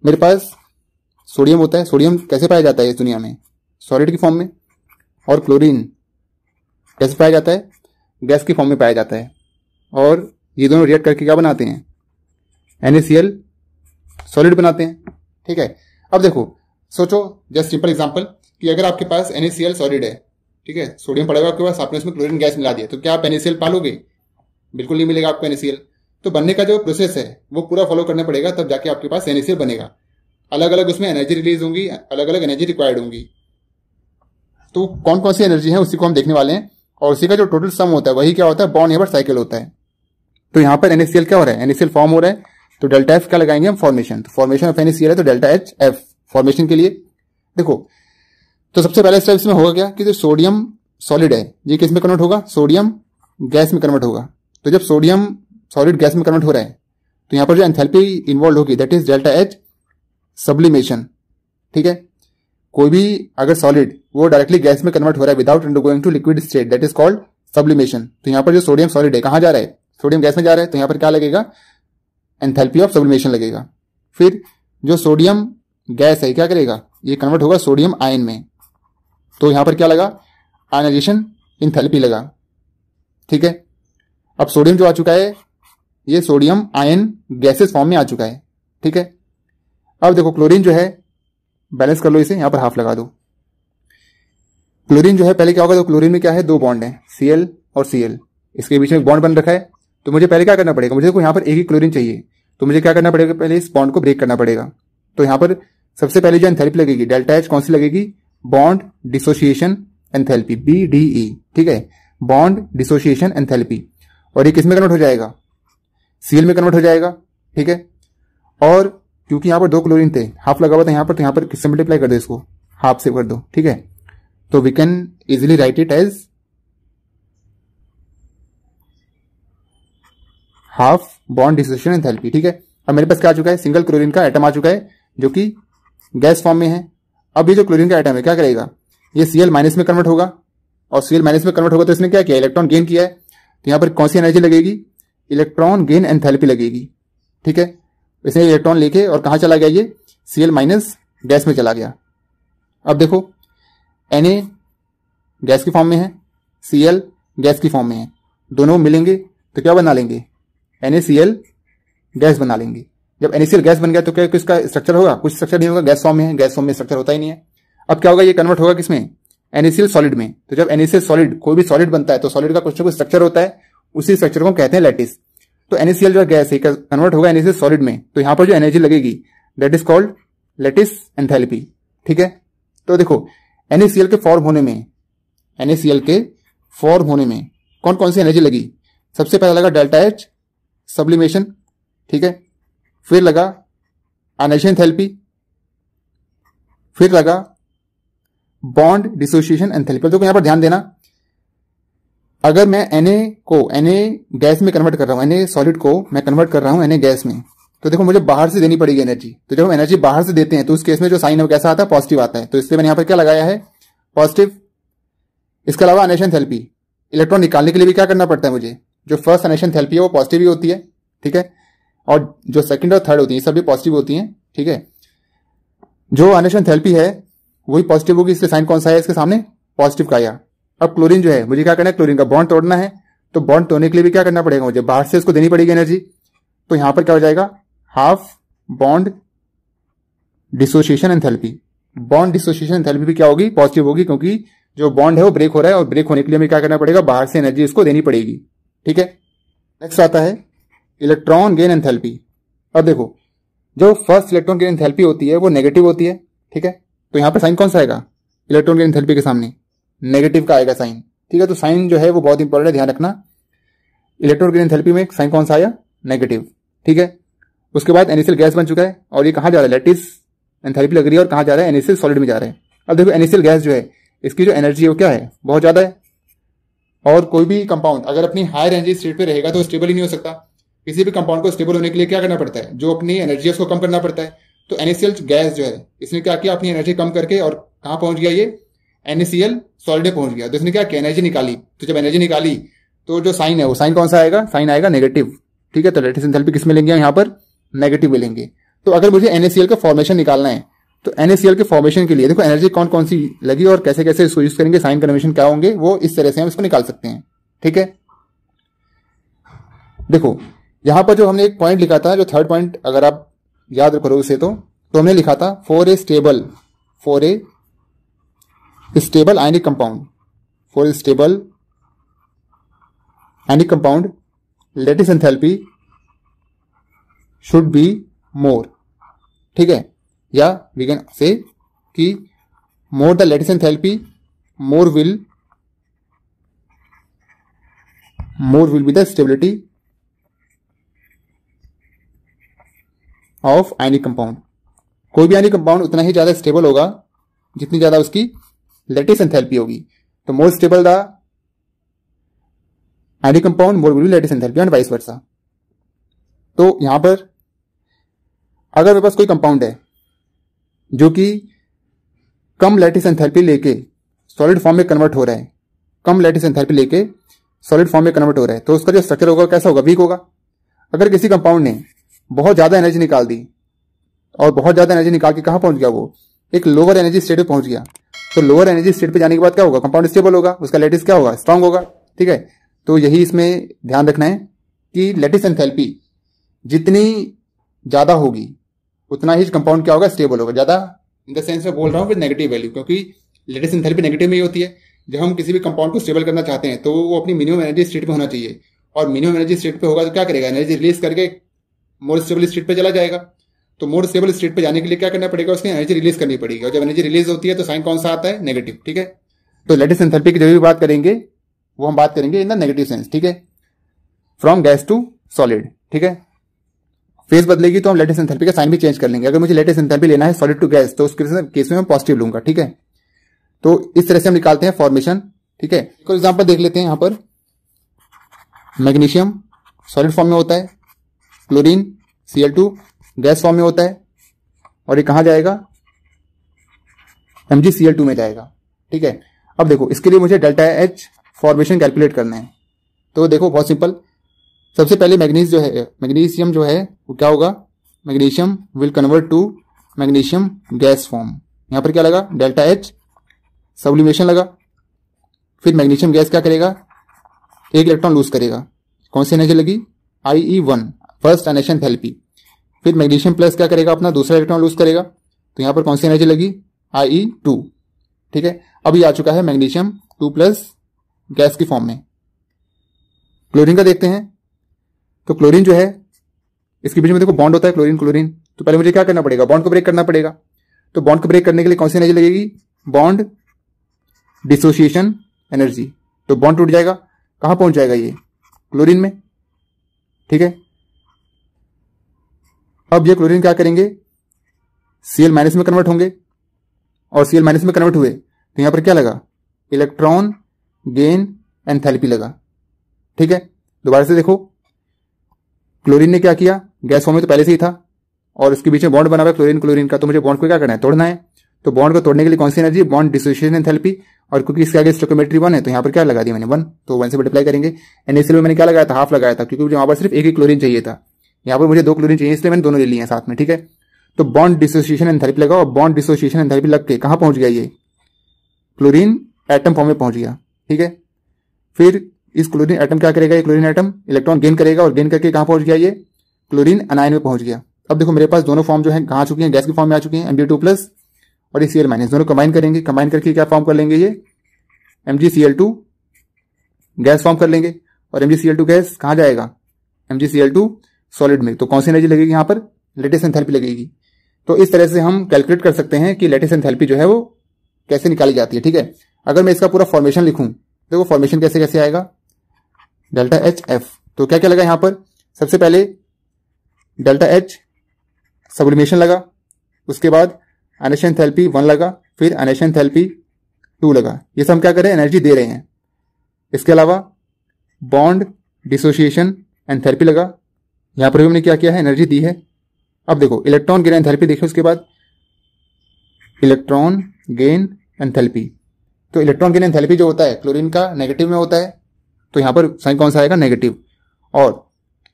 मेरे पास सोडियम होता है, सोडियम कैसे पाया जाता है इस दुनिया में? सॉलिड की फॉर्म में और क्लोरीन कैसे पाया जाता है? गैस की फॉर्म में पाया जाता है। और ये दोनों रिएक्ट करके क्या बनाते हैं? एनएसीएल सॉलिड बनाते हैं। ठीक है? अब देखो, सोचो जस्ट सिंपल एग्जांपल कि अगर आपके पास एनएसीएल सॉलिड है, ठीक है? सोडियम पड़ेगा आपके पास, आपने उसमें क्लोरीन गैस मिला दिया तो क्या आप एनएसीएल पालोगे? बिल्कुल नहीं मिलेगा आपको एनएसीएल तो बनने का जो प्रोसेस है, वो पूरा फॉलो करना पड़ेगा, तब जाके आपके पास एनएसीएल बनेगा। अलग अलग उसमें एनर्जी रिलीज़ होंगी अलग अलग एनर्जी रिक्वायर्ड होंगी। तो कौन कौन सी एनर्जी है, उसी को हम देखने वाले हैं। और उसी का जो टोटल सम होता है, वही क्या होता है? बॉन्ड हेबर साइकिल होता है। तो यहाँ पर एनएसीएल क्या हो रहा है? एनएसीएल फॉर्म हो रहा है। तो डेल्टा एफ़ क्या लगाएँगे हम? फॉर्मेशन तो फॉर्मेशन ऑफ़ एनएसीएल है तो डेल्टा एच एफ़ फॉर्मेशन के लिए। देखो तो सबसे पहले स्टेप इसमें होगा क्या? कि जो सोडियम सॉलिड है, ये किसमें कन्वर्ट होगा? सोडियम गैस में कन्वर्ट होगा। तो जब सोडियम सॉलिड गैस में कन्वर्ट हो रहा है तो यहाँ पर जो एंथैल्पी इन्वॉल्व होगी that is delta H sublimation ठीक है? कोई भी अगर सॉलिड वो डायरेक्टली गैस में कन्वर्ट हो रहा है without going to liquid state that is called sublimation तो यहाँ पर जो सोडियम सॉलिड है, कहाँ जा रहा है? सोडियम गैस में जा रहा है तो यहाँ पर क्या लगेगा? एंथैल्पी ऑफ़ सब्लिमेशन लगेगा। फिर जो सोडियम गैस है, क्या करेगा? ये कन्वर्ट होगा सोडियम आयन में। तो यहाँ पर क्या लगा? आयनाइजेशन इंथैल्पी लगा। ठीक है? अब सोडियम जो आ चुका है, ये सोडियम आयन गैसेस फॉर्म में आ चुका है। ठीक है? अब देखो क्लोरीन जो है बैलेंस कर लो इसे, यहाँ पर हाफ़ लगा दो। क्लोरीन जो है, पहले क्या होगा तो क्लोरीन में क्या है, दो बॉन्ड है सीएल और सीएल इसके बीच में बॉन्ड बन रखा है तो मुझे पहले क्या करना पड़ेगा, मुझे देखो, यहाँ पर एक ही क्लोरीन चाहिए तो मुझे क्या करना पड़ेगा, पहले इस बॉन्ड को ब्रेक करना पड़ेगा। तो यहाँ पर सबसे पहले जो एंथैल्पी लगेगी डेल्टा एच कौन सी लगेगी? Bond dissociation enthalpy B D E ठीक है? बॉन्ड डिसोसिएशन एंथैल्पी और ये किसमें कन्वर्ट हो जाएगा? सीएल में कन्वर्ट हो जाएगा, ठीक है? और क्योंकि यहाँ पर दो क्लोरीन थे। हाफ़ लगा हुआ था यहाँ पर तो यहाँ पर किससे मल्टीप्लाई कर दो इसको? हाफ़ से कर दो, ठीक है? तो we can easily write it as half bond dissociation enthalpy ठीक है? अब मेरे पास क्या आ चुका है? सिंगल क्लोरीन का एटम आ चुका है, जो कि गैस फॉर्म में है। अब ये जो क्लोरीन का एटम है, क्या करेगा? ये सीएल माइनस में कन्वर्ट होगा। और सीएल माइनस में कन्वर्ट होगा तो इसने क्या किया? इलेक्ट्रॉन गेन किया है। तो यहाँ पर कौन सी एनर्जी लगेगी? इलेक्ट्रॉन गेन एंथैल्पी लगेगी, ठीक है? इसने इलेक्ट्रॉन लेके और कहा चला गया ये? सीएल माइनस गैस में चला गया। अब देखो एन ए गैस की फॉर्म में है सीएल गैस की फॉर्म में है। दोनों मिलेंगे तो क्या बना लेंगे? N A C L gas बना लेंगे। जब NaCl गैस बन गया तो क्या किसका स्ट्रक्चर होगा? कुछ स्ट्रक्चर नहीं होगा गैस फॉर्म में है गैस फॉर्म में स्ट्रक्चर होता ही नहीं है। अब क्या होगा, ये कन्वर्ट होगा किसमें? NaCl सॉलिड में। तो जब NaCl सॉलिड कोई भी सॉलिड बनता है तो सॉलिड का कुछ ना कुछ स्ट्रक्चर होता है, उसी स्ट्रक्चर को कहते हैं लेटिस तो NaCl जो गैस है कन्वर्ट होगा NaCl सॉलिड में। तो यहाँ पर जो एनर्जी लगेगी that is called lattice enthalpy ठीक है? तो देखो NaCl के फॉर्म होने में NaCl के फॉर्म होने में कौन कौन सी एनर्जी लगी? सबसे पहला लगा डेल्टा एच सब्लिमेशन ठीक है? फिर लगा आनेशन थेल्पी फिर लगा बॉन्ड डिसोसिएशन एंथैल्पी तो यहाँ पर ध्यान देना अगर मैं Na को, Na गैस में कन्वर्ट कर रहा हूँ, Na सॉलिड को मैं कन्वर्ट कर रहा हूँ Na गैस में तो देखो मुझे बाहर से देनी पड़ेगी एनर्जी तो जब हम एनर्जी बाहर से देते हैं तो उस केस में जो साइन है कैसा आता है? पॉजिटिव आता है। तो इसलिए मैंने यहाँ पर क्या लगाया है? पॉजिटिव इसके अलावा अनेशन थेल्पी इलेक्ट्रॉन निकालने के लिए भी क्या करना पड़ता है मुझे? जो फ़र्स्ट अनेशन थेल्पी है, वो पॉजिटिव ही होती है, ठीक है? और जो सेकंड और थर्ड होती है सभी पॉजिटिव होती हैं, ठीक है? जो अनेशन थेल्पी है, वही पॉजिटिव होगी, इसलिए साइन कौन सा है इसके सामने? पॉजिटिव का आया। अब क्लोरीन जो है, मुझे क्या करना है? क्लोरीन का बॉन्ड तोड़ना है। तो बॉन्ड तोड़ने के लिए भी क्या करना पड़ेगा मुझे? बाहर से इसको देनी पड़ेगी एनर्जी तो यहाँ पर क्या हो जाएगा? Half bond dissociation enthalpy bond dissociation enthalpy भी क्या होगी? पॉजिटिव होगी क्योंकि जो बॉन्ड है वो ब्रेक हो रहा है और ब्रेक होने के लिए हमें क्या करना पड़ेगा? बाहर से एनर्जी इसको देनी पड़ेगी। ठीक है? नेक्स्ट आता है इलेक्ट्रॉन गेन एंथैल्पी अब देखो, जो फ़र्स्ट इलेक्ट्रॉन गेन एंथैल्पी होती है, वो नेगेटिव होती है। ठीक है? तो यहाँ पर साइन कौन सा आएगा? इलेक्ट्रॉन गेन एंथैल्पी के सामने। नेगेटिव का आएगा साइन। ठीक है तो साइन जो है वो बहुत इंपॉर्टेंट है, ध्यान रखना। इलेक्ट्रॉन गेन एंथैल्पी में साइन कौन सा आया? नेगेटिव ठीक है? उसके बाद एनिसियल गैस बन चुका है, और ये कहाँ जा रहा है? लेटिस एंथैल्पी लग रही है, और कहाँ जा रहा है? एनिसियल सॉलिड में जा रहा है। अब देखो एनिसियल गैस जो है, इसकी जो एनर्जी है वो क्या है? बहुत ज़्यादा है। और कोई भी कंपाउंड अगर अपनी हायर एनर्जी स्टेट पे रहेगा तो स्टेबल ही नहीं हो सकता। किसी भी कंपाउंड को स्टेबल होने के लिए क्या करना पड़ता है? जो अपनी एनर्जी उसको कम करना पड़ता है। तो एनएसीएल गैस जो है, इसने क्या किया? अपनी एनर्जी कम करके, और कहाँ पहुँच गया ये? एनएसीएल सॉलिड पहुँच गया। तो इसने क्या किया? एनर्जी निकाली। तो जब एनर्जी निकाली तो जो साइन है, वो साइन कौन सा आएगा? साइन आएगा नेगेटिव ठीक है? तो लेटेस्ट एंथैल्पी किसमें लेंगे? यहाँ पर नेगेटिव में लेंगे। तो अगर मुझे एनएसीएल का फॉर्मेशन निकालना है तो एनएसीएल के फॉर्मेशन के लिए, देखो एनर्जी कौन कौन सी लगी और कैसे कैसे इसको यूज़ करेंगे साइन कन्वेंशन क्या होंगे, वो इस तरह से हम इसको निकाल सकते हैं। ठीक है? देखो, यहाँ पर जो हमने एक पॉइंट लिखा था, जो थर्ड पॉइंट अगर आप याद करो उसे तो तो हमने लिखा था for a stable for a stable ionic compound for stable ionic compound lattice enthalpy should be more ठीक है? या वी कैन से कि more the lattice enthalpy more will more will be the stability of ionic compound कोई भी आयनिक कंपाउंड उतना ही ज़्यादा स्टेबल होगा जितनी ज़्यादा उसकी लेटिस एंथैल्पी होगी। तो more stable the ionic compound more will be lattice enthalpy and vice versa तो यहाँ पर अगर मेरे पास कोई कंपाउंड है, जो कि कम लेटिस एंथैल्पी लेके सॉलिड फॉर्म में कन्वर्ट हो रहा है, कम लेटिस एंथैल्पी लेके सॉलिड फॉर्म में कन्वर्ट हो रहा है तो उसका जो स्ट्रक्चर होगा, कैसा होगा? वीक होगा। अगर किसी कंपाउंड ने बहुत ज़्यादा एनर्जी निकाल दी और बहुत ज़्यादा एनर्जी निकाल के कहाँ पहुँच गया वो? एक लोअर एनर्जी स्टेट पे पहुँच गया। तो लोअर एनर्जी स्टेट पे जाने के बाद क्या होगा? कंपाउंड स्टेबल होगा, उसका लेटिस क्या होगा? स्ट्रांग होगा, ठीक है? तो यही इसमें ध्यान रखना है कि लेटिस एंथैल्पी जितनी ज़्यादा होगी, उतना ही कंपाउंड क्या होगा? स्टेबल होगा। ज़्यादा इन द सेंस में बोल रहा हूँ नेगेटिव वैल्यू क्योंकि लेटेस्ट एंथैल्पी नेगेटिव में ही होती है। जब हम किसी भी कंपाउंड को स्टेबल करना चाहते हैं तो वो अपनी मिनिमम एनर्जी स्टेट पे होना चाहिए। और मिनिमम एनर्जी स्टेट पे होगा तो क्या करेगा? एनर्जी रिलीज़ करके मोर स्टेबल स्टेट पे चला जाएगा। तो मोर स्टेबल स्टेट पे जाने के लिए क्या करना पड़ेगा? उसकी एनर्जी रिलीज़ करनी पड़ेगी। और जब एनर्जी रिलीज़ होती है तो साइन कौन सा आता है? नेगेटिव ठीक है? तो लेटेस्ट एंथैल्पी की जो भी बात करेंगे, वो हम बात करेंगे इन द नेगेटिव सेंस ठीक है? फ्रॉम गैस टू सॉलिड ठीक है? फेस बदलेगी तो हम लेटेस्ट एंथैल्पी का साइन भी चेंज कर लेंगे। अगर मुझे लेटेस्ट एंथैल्पी लेना है सॉलिड टू गैस तो उसके केस में मैं पॉजिटिव लूँगा, ठीक है? तो इस तरह से हम निकालते हैं फॉर्मेशन ठीक है? एक एग्ज़ाम्पल देख लेते हैं यहाँ पर। मैग्नीशियम सॉलिड फॉर्म में होता है। क्लोरीन Cl2 गैस फॉर्म में होता है और ये कहाँ जाएगा? MgCl2 में जाएगा। ठीक है? अब देखो, इसके लिए मुझे डेल्टा एच फॉर्मेशन कैलकुलेट करना है। तो देखो, बहुत सिंपल सबसे पहले मैग्नीज जो है, मैग्नीशियम जो है, वो क्या होगा? Magnesium will convert to magnesium gas form यहाँ पर क्या लगा? डेल्टा एच सब्लिमेशन लगा। फिर मैग्नीशियम गैस क्या करेगा? एक इलेक्ट्रॉन लूज करेगा। कौन सी एनर्जी लगी? I E one first ionisation enthalpy फिर मैग्नीशियम प्लस क्या करेगा अपना? दूसरा इलेक्ट्रॉन लूज करेगा। तो यहाँ पर कौन सी एनर्जी लगी? आई ई टू ठीक है? अभी आ चुका है मैग्नीशियम टू प्लस गैस की फॉर्म में। क्लोरीन का देखते हैं। तो क्लोरीन जो है, इसके बीच में देखो बॉन्ड होता है क्लोरीन क्लोरीन। तो पहले मुझे क्या करना पड़ेगा? बॉन्ड को ब्रेक करना पड़ेगा। तो बॉन्ड को ब्रेक करने के लिए कौन सी एनर्जी लगेगी? बॉन्ड डिसोसिएशन एनर्जी तो बॉन्ड टूट जाएगा। कहाँ पहुँच जाएगा ये? क्लोरीन में। ठीक है? अब ये क्लोरीन क्या करेंगे? सीएल माइनस में कन्वर्ट होंगे। और सीएल माइनस में कन्वर्ट हुए तो यहाँ पर क्या लगा? इलेक्ट्रॉन गेन एंथैल्पी लगा। ठीक है? दोबारा से देखो। क्लोरीन ने क्या किया? गैस फॉर्म में तो पहले से ही था। और उसके बीच में बॉन्ड बना हुआ क्लोरीन क्लोरीन का तो मुझे बॉन्ड को क्या करना है? तोड़ना है। तो बॉन्ड को तोड़ने के लिए कौन सी एनर्जी बॉन्ड डिसोसिएशन एंथैल्पी और क्योंकि इसके आगे स्टोकोमेट्री वन है तो यहाँ पर क्या लगा दिया मैंने? वन तो वन से मल्टीप्लाई करेंगे। एनएसएल में मैंने क्या लगाया था? हाफ़ लगाया था, क्योंकि मुझे वहाँ पर सिर्फ़ एक ही क्लोरीन चाहिए था। यहाँ पर मुझे दो क्लोरीन चाहिए, इसलिए मैंने दोनों ले लिए हैं साथ में, ठीक है? तो बॉन्ड डिसोसिएशन एंथैल्पी लगा और बॉन्ड डिसोसिएशन एंथैल्पी लग के कहाँ पहुँच गया ये? क्लोरीन एटम फॉर्म में पहुँच गया, ठीक है? फिर इस क्लोरीन एटम क्या करेगा, ये क्लोरीन एटम इलेक्ट्रॉन गेन करेगा, और गेन करके कहाँ पहुँच गया ये? क्लोरीन अनायन में पहुँच गया। अब देखो, मेरे पास दोनों फॉर्म जो है, कहाँ चुकी हैं? गैस के फॉर्म में आ चुके हैं एमडी टू प्लस और सीएल माइनस दोनों कंबाइन करेंगे। कंबाइन करके क्या फॉर्म कर लेंगे ये? एम गैस फॉर्म कर लेंगे। और एम गैस कहाँ जाएगा? एम सॉलिड में। तो कौन सी एनर्जी लगेगी यहाँ पर? लेटेस्ट एंथैल्पी लगेगी। तो इस तरह से हम कैलकुलेट कर सकते हैं कि लेटेस्ट एंथैल्पी जो है वो कैसे निकाली जाती है, ठीक है? अगर मैं इसका पूरा फॉर्मेशन लिखूं वो फॉर्मेशन कैसे कैसे आएगा? डेल्टा एच एफ़ तो क्या क्या लगा यहाँ पर? सबसे पहले डेल्टा एच सब्लिमेशन लगा, उसके बाद अनेशन थेल्पी वन लगा, फिर अनेशन थेल्पी टू लगा। ये सब हम क्या करें एनर्जी दे रहे हैं। इसके अलावा बॉन्ड डिसोसिएशन एंड थेरेपी लगा यहाँ पर भी हमने क्या किया है? एनर्जी दी है। अब देखो इलेक्ट्रॉन गेन एंथैल्पी देखिए उसके बाद। इलेक्ट्रॉन गेन एंथैल्पी तो इलेक्ट्रॉन गेन एंथैल्पी जो होता है क्लोरीन का नेगेटिव में होता है। तो यहाँ पर साइन कौन सा आएगा? नेगेटिव और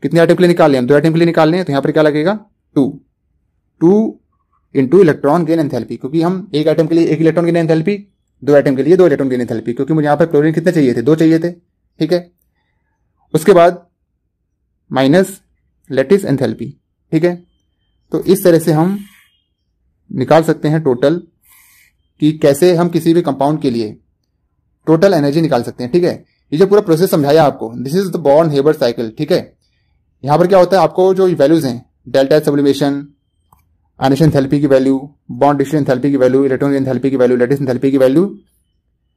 कितने आइटम के लिए निकाल लें हम दो आइटम के लिए निकाल लें तो यहाँ पर क्या लगेगा? Two two into electron gain enthalpy क्योंकि हम एक आइटम के लिए एक इलेक्ट्रॉन गेन एंथैल्पी दो आइटम के लिए दो इलेक्ट्रॉन गेन एंथैल्पी क्योंकि मुझे यहाँ पर क्लोरीन कितने चाहिए थे? दो चाहिए थे। ठीक है? उसके बाद माइनस लेटिस एंथैल्पी, ठीक है? तो इस तरह से हम निकाल सकते हैं टोटल कि कैसे हम किसी भी कंपाउंड के लिए टोटल एनर्जी निकाल सकते हैं, ठीक है? ये जो पूरा प्रोसेस समझाया आपको this is the Born Haber cycle ठीक है? यहाँ पर क्या होता है, आपको जो वैल्यूज़ हैं डेल्टा सब्लिमेशन अनेशन थेल्पी की वैल्यू बॉन्ड डिशन थेल्पी की वैल्यू इलेक्ट्रॉन एंथैल्पी की वैल्यू लेटेस्ट एंथैल्पी की वैल्यू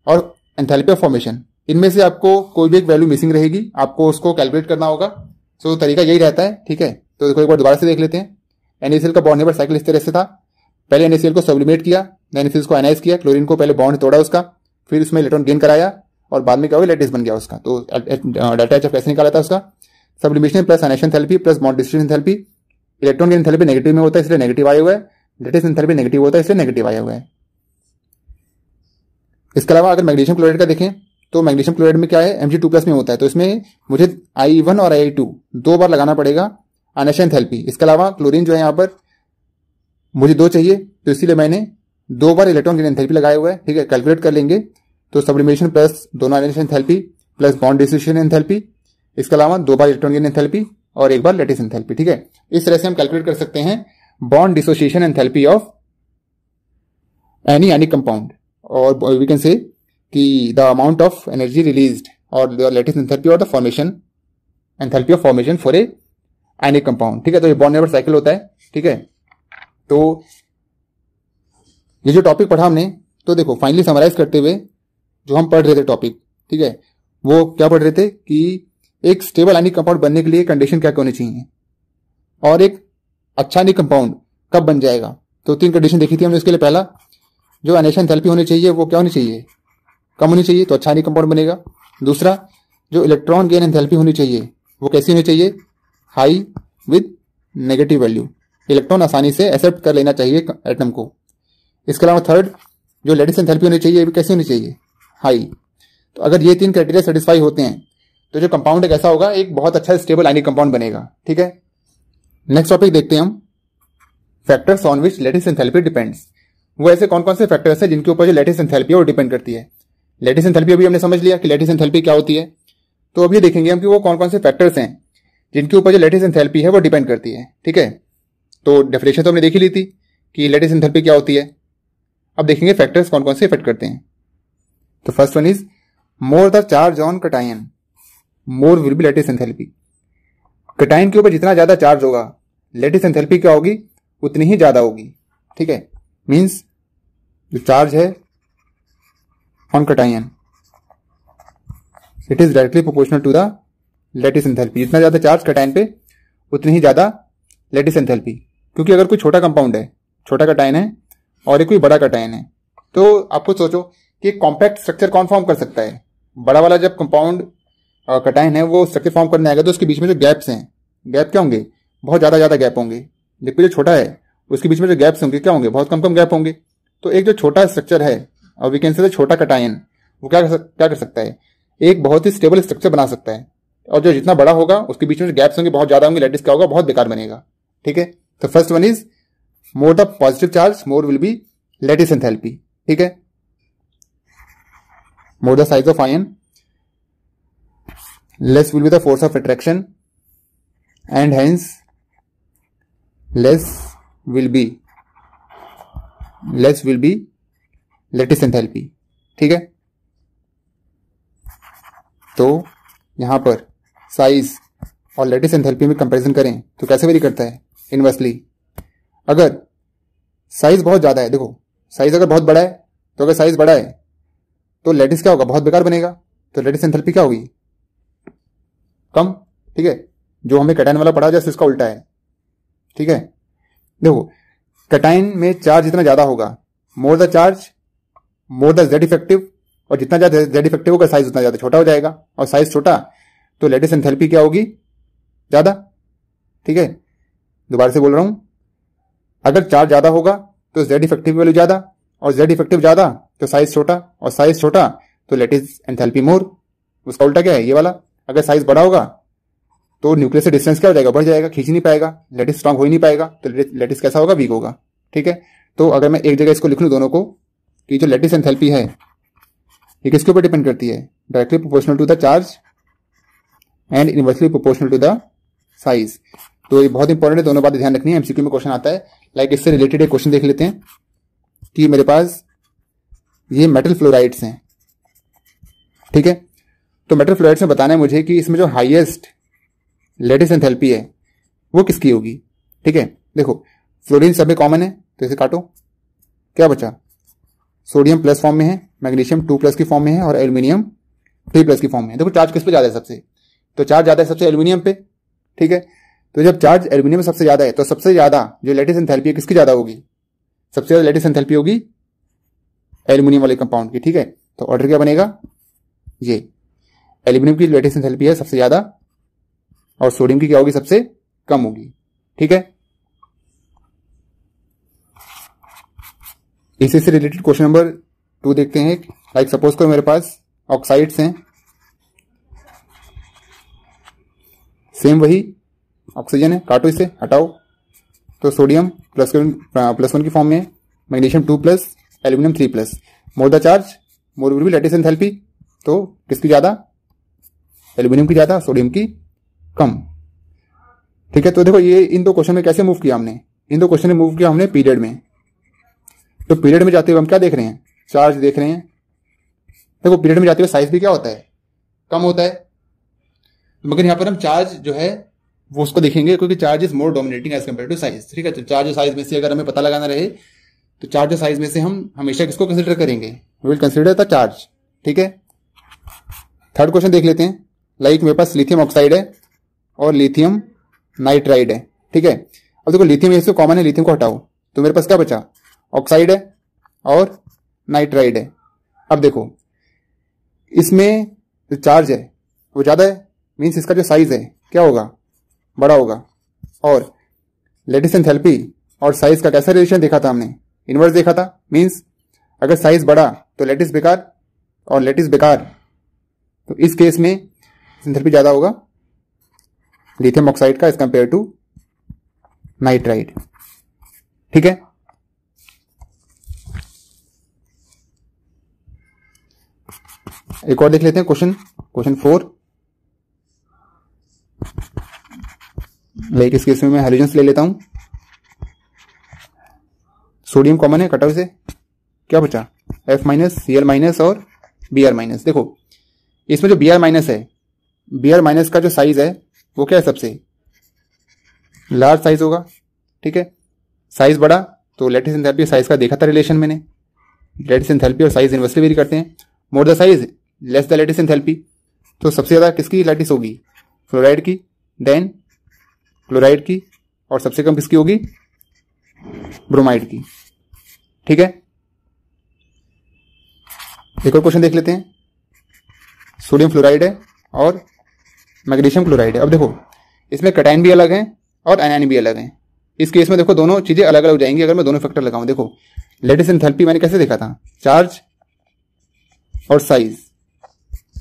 और एंथैल्पी ऑफ़ फॉर्मेशन इनमें से आपको कोई भी एक वैल्यू मिसिंग रहेगी, आपको उसको कैलकुलेट करना होगा। सो so, तरीका यही रहता है ठीक है? तो देखो एक बार दोबारा से देख लेते हैं। एनएसीएल का बॉन्ड नेबर साइकिल इस तरह से था। पहले एनएसीएल को सब्लिमेट किया एनएसीएल को एनाइज किया क्लोरीन को पहले बॉन्ड तोड़ा उसका फिर उसमें इलेक्ट्रॉन गेन कराया और बाद में क्या हुआ? लेटेस्ट बन गया उसका। तो डाटा एच कैसे निकाला था उसका। Sublimation plus ionisation enthalpy plus bond dissociation enthalpy electron gain enthalpy negative में होता है इसलिए नेगेटिव आया हुआ है। लेटेस्ट थेरेपी नेगेटिव होता है इसलिए नेगेटिव आया हुआ है। इसके अलावा अगर मैग्नीशियम क्लोराइड का देखें तो मैग्नीशियम क्लोराइड में क्या है? एम टू प्लस में होता है। तो इसमें मुझे आई वन और आई टू दो बार लगाना पड़ेगा। अनेशन थेल्पी इसके अलावा क्लोरीन जो है यहाँ पर मुझे दो चाहिए। तो इसीलिए मैंने दो बार इलेक्ट्रॉन गेन एंथैल्पी लगाए हुए हैं। ठीक है कैलकुलेट कर लेंगे। तो सब्लिमेशन प्लस दोनों ionisation enthalpy plus bond dissociation enthalpy इसके अलावा दो बार इलेक्ट्रॉन गेन एंथैल्पी और एक बार लेटिस एंथैल्पी ठीक है, इस तरह से हम कैलकुलेट कर सकते हैं bond dissociation enthalpy of any any compound और वी कैन से कि the amount of energy released और लेटेस्ट एंथैल्पी और the formation enthalpy of formation for a any compound ठीक है तो ये बॉन्ड नेबर साइकिल होता है, ठीक है? तो ये जो टॉपिक पढ़ा हमने तो देखो फाइनली समराइज करते हुए जो हम पढ़ रहे थे टॉपिक ठीक है? वो क्या पढ़ रहे थे? कि एक स्टेबल एनी कंपाउंड बनने के लिए कंडीशन क्या क्या होनी चाहिए? और एक अच्छा एनी कंपाउंड कब बन जाएगा? तो तीन कंडीशन देखी थी हमने इसके लिए पहला, जो एनेशन थेरेपी होनी चाहिए, वो क्या होनी चाहिए? कम होनी चाहिए तो अच्छा नहीं कंपाउंड बनेगा। दूसरा, जो इलेक्ट्रॉन गेन एंथैल्पी होनी चाहिए, वो कैसी होनी चाहिए? High with negative value electron आसानी से एक्सेप्ट कर लेना चाहिए एटम को। इसके अलावा थर्ड जो लेडिस एंथैल्पी होनी चाहिए वो कैसी होनी चाहिए? हाई तो अगर ये तीन क्राइटेरिया सेटिस्फाई होते हैं तो जो कंपाउंड है कैसा होगा, एक बहुत अच्छा स्टेबल आइनिक कंपाउंड बनेगा। ठीक है? नेक्स्ट टॉपिक देखते हैं हम। Factors on which lattice enthalpy depends वो ऐसे कौन कौन से फैक्टर्स हैं जिनके ऊपर जो लेटिस एंथैल्पी है वो डिपेंड करती है? लेटिस एंथैल्पी अभी हमने समझ लिया कि लेटिस एंथैल्पी क्या होती है। तो अभी देखेंगे हम कि वो कौन कौन से फैक्टर्स हैं, जिनके ऊपर जो लेटिस एंथैल्पी है वो डिपेंड करती है, ठीक है? तो डेफिनेशन तो हमने देखी ली थी कि लेटिस एंथैल्पी क्या होती है। अब देखेंगे फैक्टर्स कौन कौन से इफ़ेक्ट करते हैं। तो first one is more the charge on cation more will be lattice enthalpy cation के ऊपर जितना ज़्यादा चार्ज होगा लेटिस एंथैल्पी क्या होगी? उतनी ही ज़्यादा होगी, ठीक है? मींस जो चार्ज है on cation it is directly proportional to the lattice enthalpy जितना ज़्यादा चार्ज कटाइन पे, उतनी ही ज़्यादा लेटिस एंथैल्पी क्योंकि अगर कोई छोटा कंपाउंड है, छोटा कटाइन है, और एक कोई बड़ा कटाइन है तो आपको सोचो कि कॉम्पैक्ट स्ट्रक्चर कौन फॉर्म कर सकता है? बड़ा वाला जब कंपाउंड कटाइन है, वो स्ट्रक्चर फॉर्म करने आएगा तो उसके बीच में जो गैप्स हैं गैप क्या होंगे? बहुत ज़्यादा ज़्यादा गैप होंगे। जबकि जो छोटा है, उसके बीच में जो गैप्स होंगे, क्या होंगे? बहुत कम कम गैप होंगे। तो एक जो छोटा स्ट्रक्चर है और वी कैन से छोटा कटायन वो क्या कर सक, क्या कर सकता है? एक बहुत ही स्टेबल स्ट्रक्चर बना सकता है। और जो जितना बड़ा होगा उसके बीच में गैप्स होंगे बहुत ज़्यादा होंगे लेटिस क्या होगा बहुत बेकार बनेगा। ठीक है? तो first one is more the positive charge more will be lattice enthalpy ठीक है? More the size of ion less will be the force of attraction and hence less will be less will be lattice enthalpy, ठीक है? तो यहाँ पर साइज़ और लेटिस एंथैल्पी में कंपैरिजन करें तो कैसे वेरी करता है? इनवर्सली अगर साइज़ बहुत ज़्यादा है, देखो साइज़ अगर बहुत बड़ा है तो अगर साइज़ बड़ा है तो लेटिस क्या होगा? बहुत बेकार बनेगा। तो लेटिस एंथैल्पी क्या होगी? कम, ठीक है? जो हमें कटाइन वाला पढ़ा जैसे इसका उल्टा है, ठीक है? देखो कटाइन में चार्ज जितना ज़्यादा होगा more the charge more the Z effective और जितना ज़्यादा जेड इफ़ेक्टिव होगा साइज़ उतना ज़्यादा छोटा हो जाएगा। और साइज़ छोटा तो लेटेस्ट एंथैल्पी क्या होगी? ज़्यादा। ठीक है? दोबारा से बोल रहा हूँ। अगर चार्ज ज़्यादा होगा तो जेड इफ़ेक्टिव वैल्यू ज़्यादा, और जेड इफ़ेक्टिव ज़्यादा तो साइज़ छोटा, और साइज़ छोटा तो लेटेस्ट एंथैल्पी मोर उसका उल्टा क्या है? ये वाला। अगर साइज़ बड़ा होगा तो न्यूक्लियस से डिस्टेंस क्या हो जाएगा? बढ़ जाएगा, खींच नहीं पाएगा लेटिस स्ट्रांग हो ही नहीं पाएगा तो लेटिस कैसा होगा? वीक होगा। ठीक है? तो अगर मैं एक जगह इसको लिख लू दोनों को कि जो लेटिस एंथैल्पी है, ये किसके ऊपर डिपेंड करती है? Directly proportional to the charge and inversely proportional to the size तो ये बहुत इंपॉर्टेंट है, दोनों बातें ध्यान रखनी है। एमसीक्यू में क्वेश्चन आता है। लाइक इससे रिलेटेड एक क्वेश्चन देख लेते हैं कि मेरे पास ये मेटल फ्लोराइड्स हैं। ठीक है? तो मेटल फ्लोराइड्स में बताना है मुझे कि इसमें जो हाईएस्ट लेटेस्ट एंथैल्पी है, वो किसकी होगी? ठीक है? देखो फ्लोरीन सब में कॉमन है तो इसे काटो। क्या बचा? सोडियम प्लस फॉर्म में है, मैग्नीशियम टू प्लस की फॉर्म में है और एल्यूमिनियम थ्री प्लस की फॉर्म में है। देखो, चार्ज किस पे ज़्यादा है सबसे? तो चार्ज ज़्यादा है सबसे एल्यूमिनियम पे, ठीक है? तो जब चार्ज एल्यूमिनियम सबसे ज़्यादा है तो सबसे ज़्यादा जो लेटेस्ट एंथैल्पी है किसकी ज़्यादा होगी? सबसे ज़्यादा लेटेस्ट एंथैल्पी होगी एल्यूमिनियम वाले कंपाउंड की, ठीक है? तो ऑर्डर क्या बनेगा? ये। एल्यूमिनियम की लेटेस्ट एंथैल्पी है सबसे ज़्यादा और सोडियम की क्या होगी? सबसे कम होगी, ठीक है? इसी से रिलेटेड क्वेश्चन नंबर टू देखते हैं। लाइक सपोज़ करो मेरे पास ऑक्साइड्स हैं। सेम वही ऑक्सीजन है। काटो इसे, हटाओ। तो सोडियम प्लस प्लस वन की फॉर्म में magnesium two plus aluminium three plus more the charge more will be lattice enthalpy तो किसकी ज़्यादा? एल्यूमिनियम की ज़्यादा सोडियम की कम। ठीक है तो देखो ये इन दो क्वेश्चन में कैसे मूव किया हमने? इन दो क्वेश्चन में मूव किया हमने पीरियड में। तो पीरियड में जाते हुए हम क्या देख रहे हैं? चार्ज देख रहे हैं। देखो तो पीरियड में जाते हुए साइज़ भी क्या होता है? कम होता है। मगर यहाँ पर हम चार्ज जो है, वो उसको देखेंगे, क्योंकि charge is more dominating as compare to size ठीक है? तो चार्ज साइज़ में से अगर हमें पता लगाना रहे तो चार्ज साइज़ में से हम हमेशा किसको कंसिडर करेंगे? विल कंसिडर द चार्ज ठीक है? थर्ड क्वेश्चन देख लेते हैं। लाइक मेरे पास लिथियम ऑक्साइड है और लिथियम नाइट्राइड है, ठीक है? अब देखो लिथियम इसको कॉमन है लिथियम को हटाओ। तो मेरे पास क्या बचा? ऑक्साइड है और नाइट्राइड है। अब देखो, इसमें जो चार्ज है, वो ज़्यादा है मीन्स इसका जो साइज़ है, क्या होगा? बड़ा होगा। और लेटिस एंथैल्पी और साइज़ का कैसा रिलेशन देखा था हमने? इनवर्स देखा था मीन्स अगर साइज़ बड़ा तो लेटिस बेकार और लेटिस बेकार तो इस केस में एंथैल्पी ज़्यादा होगा लिथियम ऑक्साइड का एज कंपेयर टू नाइट्राइड। ठीक है? एक और देख लेते हैं क्वेश्चन क्वेश्चन फोर लाइक इस केस में मैं हाइड्रोजन ले लेता हूँ। सोडियम कॉमन है कटआउट से। क्या बचा? F minus C L minus और बी आर माइनस देखो, इसमें जो B R minus B R are minus का जो साइज़ है, वो क्या है सबसे? लार्ज साइज़ होगा, ठीक है? साइज़ बड़ा तो लेटिस एंथैल्पी साइज़ का देखा था रिलेशन मैंने। लेटिस एंथैल्पी और साइज़ इन्वर्सली वेरी करते हैं। More the size less the lattice enthalpy तो सबसे ज़्यादा किसकी लेटिस होगी? फ्लोराइड की देन क्लोराइड की, और सबसे कम किसकी होगी? ब्रोमाइड की। ठीक है? एक और क्वेश्चन देख लेते हैं। सोडियम फ्लोराइड है और मैग्नीशियम क्लोराइड है। अब देखो, इसमें कटाइन भी अलग है और एनाइन भी अलग है। इस केस में देखो, दोनों चीज़ें अलग अलग हो जाएँगी अगर मैं दोनों फैक्टर लगाऊँ। देखो लेटिस एंथैल्पी मैंने कैसे देखा था? चार्ज और साइज़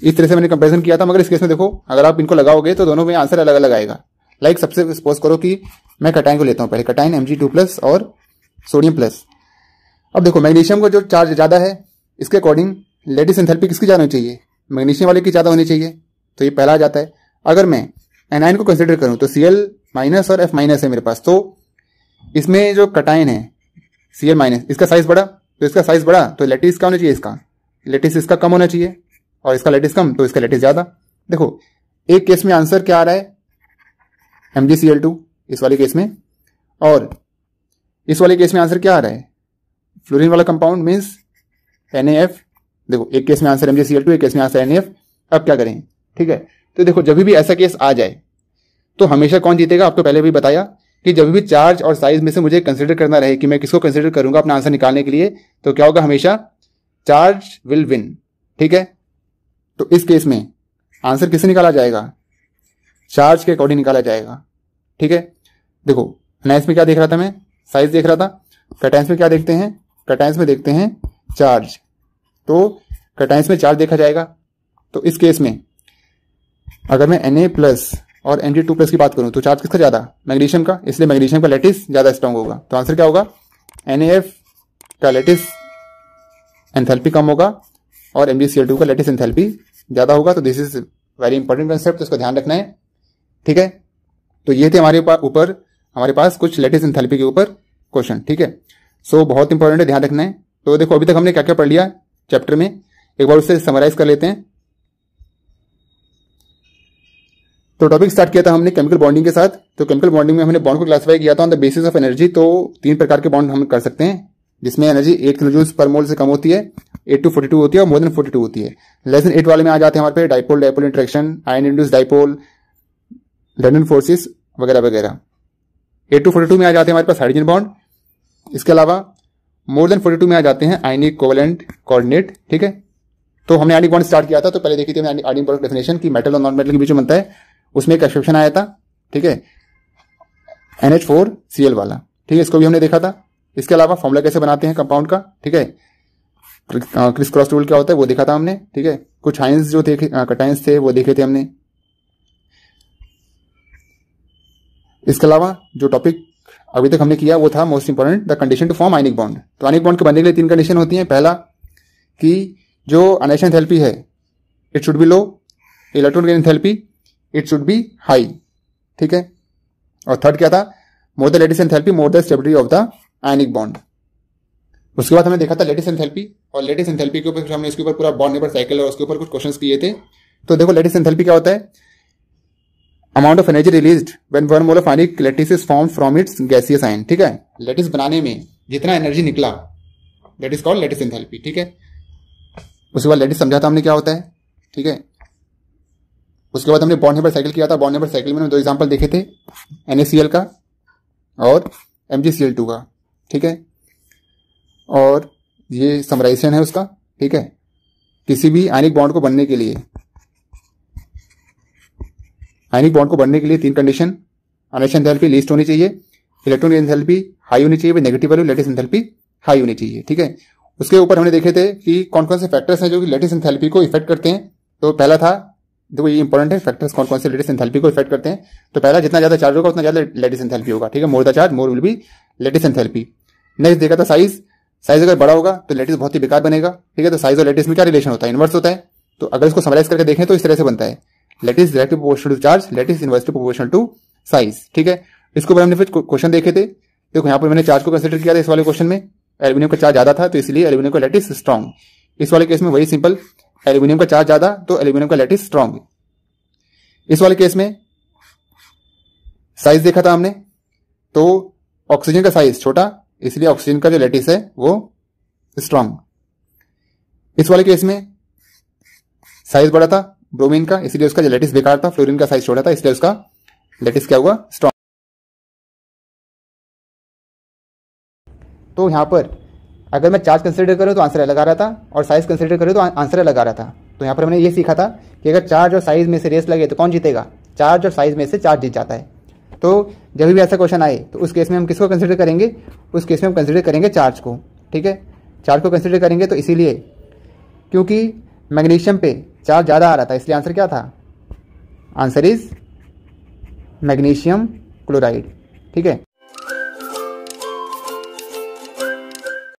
इस तरह से मैंने कंपेरिजन किया था, मगर इस केस में देखो, अगर आप इनको लगाओगे तो दोनों में आंसर अलग अलग आएगा। लाइक सबसे सपोज़ करो कि मैं कटाइन को लेता हूँ पहले। कटाइन एम टू प्लस और सोडियम प्लस अब देखो मैग्नीशियम का जो चार्ज ज़्यादा है, इसके अकॉर्डिंग लेडिस एंथैल्पी किसकी ज़्यादा होनी चाहिए? मैग्नीशियम वाले की ज़्यादा होनी चाहिए। तो ये पहला आ जाता है। अगर मैं एनाइन को कंसिडर करूँ तो सीएल माइनस और एफ़ माइनस है मेरे पास। तो इसमें जो कटाइन है सीएल माइनस इसका साइज़ बड़ा तो इसका साइज़ बड़ा तो लेटिस क्या होना चाहिए इसका? लेटिस इसका कम होना चाहिए और इसका लेटिस कम तो इसका लेटिस ज़्यादा। देखो, एक केस में आंसर क्या आ रहा है? एम इस वाले केस में। और इस वाले केस में आंसर क्या आ रहा है? फ्लोरिन वाला कंपाउंड मीन्स एन देखो, एक केस में आंसर एम एक केस में आंसर एन अब क्या करें? ठीक है? तो देखो, जब भी ऐसा केस आ जाए तो हमेशा कौन जीतेगा? आपको पहले भी बताया कि जब भी चार्ज और साइज़ में से मुझे कंसिडर करना रहे कि मैं किसको कंसिडर करूँगा अपना आंसर निकालने के लिए तो क्या होगा हमेशा? चार्ज विल विन ठीक है? तो इस केस में आंसर किसे निकाला जाएगा? चार्ज के अकॉर्डिंग निकाला जाएगा। ठीक है? देखो नाइस में क्या देख रहा था मैं? साइज़ देख रहा था। कटाइंस में क्या देखते हैं? कटाइंस में देखते हैं चार्ज तो कटाइंस में चार्ज देखा जाएगा। तो इस केस में अगर मैं एन प्लस और एन टू प्लस की बात करूँ तो चार्ज किसका ज़्यादा? मैग्नीशियम का। इसलिए मैग्नीशियम का लेटिस ज़्यादा स्ट्रांग होगा। तो आंसर क्या होगा? एन का लेटिस एंथैल्पी कम होगा और टू का लेटेस्ट एंथैल्पी ज़्यादा होगा तो this is very important concept इसका ध्यान रखना है। ठीक है? तो ये थे हमारे ऊपर हमारे पास कुछ लेटेस्ट एंथैल्पी के ऊपर क्वेश्चन ठीक है? सो so, बहुत इंपॉर्टेंट है ध्यान रखना है। तो देखो अभी तक हमने क्या क्या पढ़ लिया चैप्टर में? एक बार उससे समराइज कर लेते हैं। तो टॉपिक स्टार्ट किया था हमने केमिकल बॉन्डिंग के साथ। तो केमिकल बॉन्डिंग में हमने बॉन्ड को क्लासिफाई किया था on the basis of energy तो तीन प्रकार के बॉन्ड हम कर सकते हैं। जिसमें energy at kilo joules per मोल से कम होती है एट टू फोर्टी टू होती है और मोर देन फोर्टी टू होती है। लेस देन एट वाले में आ जाते हैं हमारे पे dipole dipole interaction ion induced dipole London forces वगैरह वगैरह। एट टू फोर्टी टू में आ जाते हैं हमारे पास हाइड्रोजन बॉन्ड इसके अलावा मोर देन फोर्टी टू में आ जाते हैं आयनिक कोवलेंट कोऑर्डिनेट ठीक है? तो हमने आयनिक बॉन्ड स्टार्ट किया था तो पहले देखी थी हमने आयनिक बॉन्ड डेफिनेशन की मेटल और नॉन मेटल के बीच में बनता है। उसमें एक एक्सेप्शन आया था, ठीक है? एनएच फोर सीएल वाला, ठीक है? इसको भी हमने देखा था। इसके अलावा फॉर्मूला कैसे बनाते हैं कंपाउंड का? ठीक है? क्रिस क्रॉस रूल क्या होता है? वो देखा था हमने, ठीक है? कुछ हाइंस जो थे कटाइंस थे, वो देखे थे हमने। इसके अलावा जो टॉपिक अभी तक हमने किया, वो था most important the condition to form ionic bond तो आइनिक बॉन्ड के बनने के लिए तीन कंडीशन होती हैं। पहला, कि जो अनेशन थेरेपी है it should be low electron enthalpy it should be high ठीक है? और थर्ड क्या था? More the lattice enthalpy more the stability of the ionic bond. उसके बाद हमने देखा था लेटिस एंथैल्पी, और लेटिस एंथैल्पी के ऊपर हमने इसके ऊपर पूरा बॉन्ड नेबर साइकिल और उसके ऊपर कुछ क्वेश्चंस किए थे। तो देखो, लेटिस एंथैल्पी क्या होता है? Amount of energy release when one mole of ionic lattice is form from its gaseous ion ठीक है? लेटिस बनाने में जितना एनर्जी निकला that is called lattice enthalpy, ठीक है? उसके बाद लेटिस समझा था हमने क्या होता है, ठीक है? उसके बाद हमने बॉन्ड नेबर साइकिल किया था। बॉन्ड नेबर साइकिल में दो एग्जांपल देखे थे एनएसीएल का और एम का। ठीक है? और ये समराइजेशन है उसका, ठीक है? किसी भी आयनिक बॉन्ड को बनने के लिए आयनिक बॉन्ड को बनने के लिए तीन कंडीशन अनेशन एंथैल्पी लीस्ट होनी चाहिए इलेक्ट्रॉन एंथैल्पी हाई होनी चाहिए negative value lattice enthalpy high होनी चाहिए, ठीक है? उसके ऊपर हमने देखे थे कि कौन कौन से फैक्टर्स हैं जो कि लेटेस्ट एंथैल्पी को इफ़ेक्ट करते हैं। तो पहला था देखो, ये इंपॉर्टेंट है फैक्टर्स कौन कौन से लेटेस्ट एंथैल्पी को इफ़ेक्ट करते हैं। तो पहला, जितना ज़्यादा चार्ज होगा, उतना ज़्यादा लेटेस्ट एंथैल्पी होगा, ठीक है? More the charge more will be lattice enthalpy next देखा था साइज़ साइज़ अगर बड़ा होगा तो लेटेस्ट बहुत ही बेकार बनेगा, ठीक है? तो साइज़ और लेटेस्ट में क्या रिलेशन होता है? इनवर्स होता है। तो अगर इसको समराइज करके देखें तो इस तरह से बनता है। Lattice directly proportional to charge lattice inversely proportional to size ठीक है? इसके हमने फिर क्वेश्चन देखे थे। देखो, यहाँ पर मैंने चार्ज को कंसिडर किया था इस वाले क्वेश्चन में। एल्यूमिनियम का चार्ज ज़्यादा था तो इसलिए एल्यूमिनियम का लेटिस स्ट्रॉन्ग इस वाले केस में वही सिंपल एल्यूमिनियम का चार्ज ज़्यादा तो एल्यूमिनियम का लेटिस स्ट्रॉन्ग इस वाले केस में साइज़ देखा था हमने तो ऑक्सीजन का साइज़ छोटा, इसलिए ऑक्सीजन का जो लेटिस है, वो स्ट्रांग इस वाले केस में साइज़ बड़ा था ब्रोमीन का, इसलिए उसका जो लेटिस बेकार था फ्लोरिन का साइज़ छोटा था, इसलिए उसका लेटिस क्या हुआ स्ट्रॉन्ग तो यहाँ पर अगर मैं चार्ज कंसिडर करूँ तो आंसर अलग आ रहा था और साइज़ कंसिडर करूँ तो आंसर अलग आ रहा था। तो यहाँ पर मैंने ये सीखा था कि अगर चार्ज और साइज़ में से रेस लगे तो कौन जीतेगा? चार्ज और साइज़ में से चार्ज जीत जाता है। तो जब भी ऐसा क्वेश्चन आए तो उस केस में हम किसको कंसिडर करेंगे? उस केस में हम कंसिडर करेंगे चार्ज को, ठीक है? चार्ज को कंसिडर करेंगे तो इसीलिए, क्योंकि मैग्नीशियम पे चार्ज ज़्यादा आ रहा था, इसलिए आंसर क्या था? आंसर इज़ मैग्नीशियम क्लोराइड ठीक है?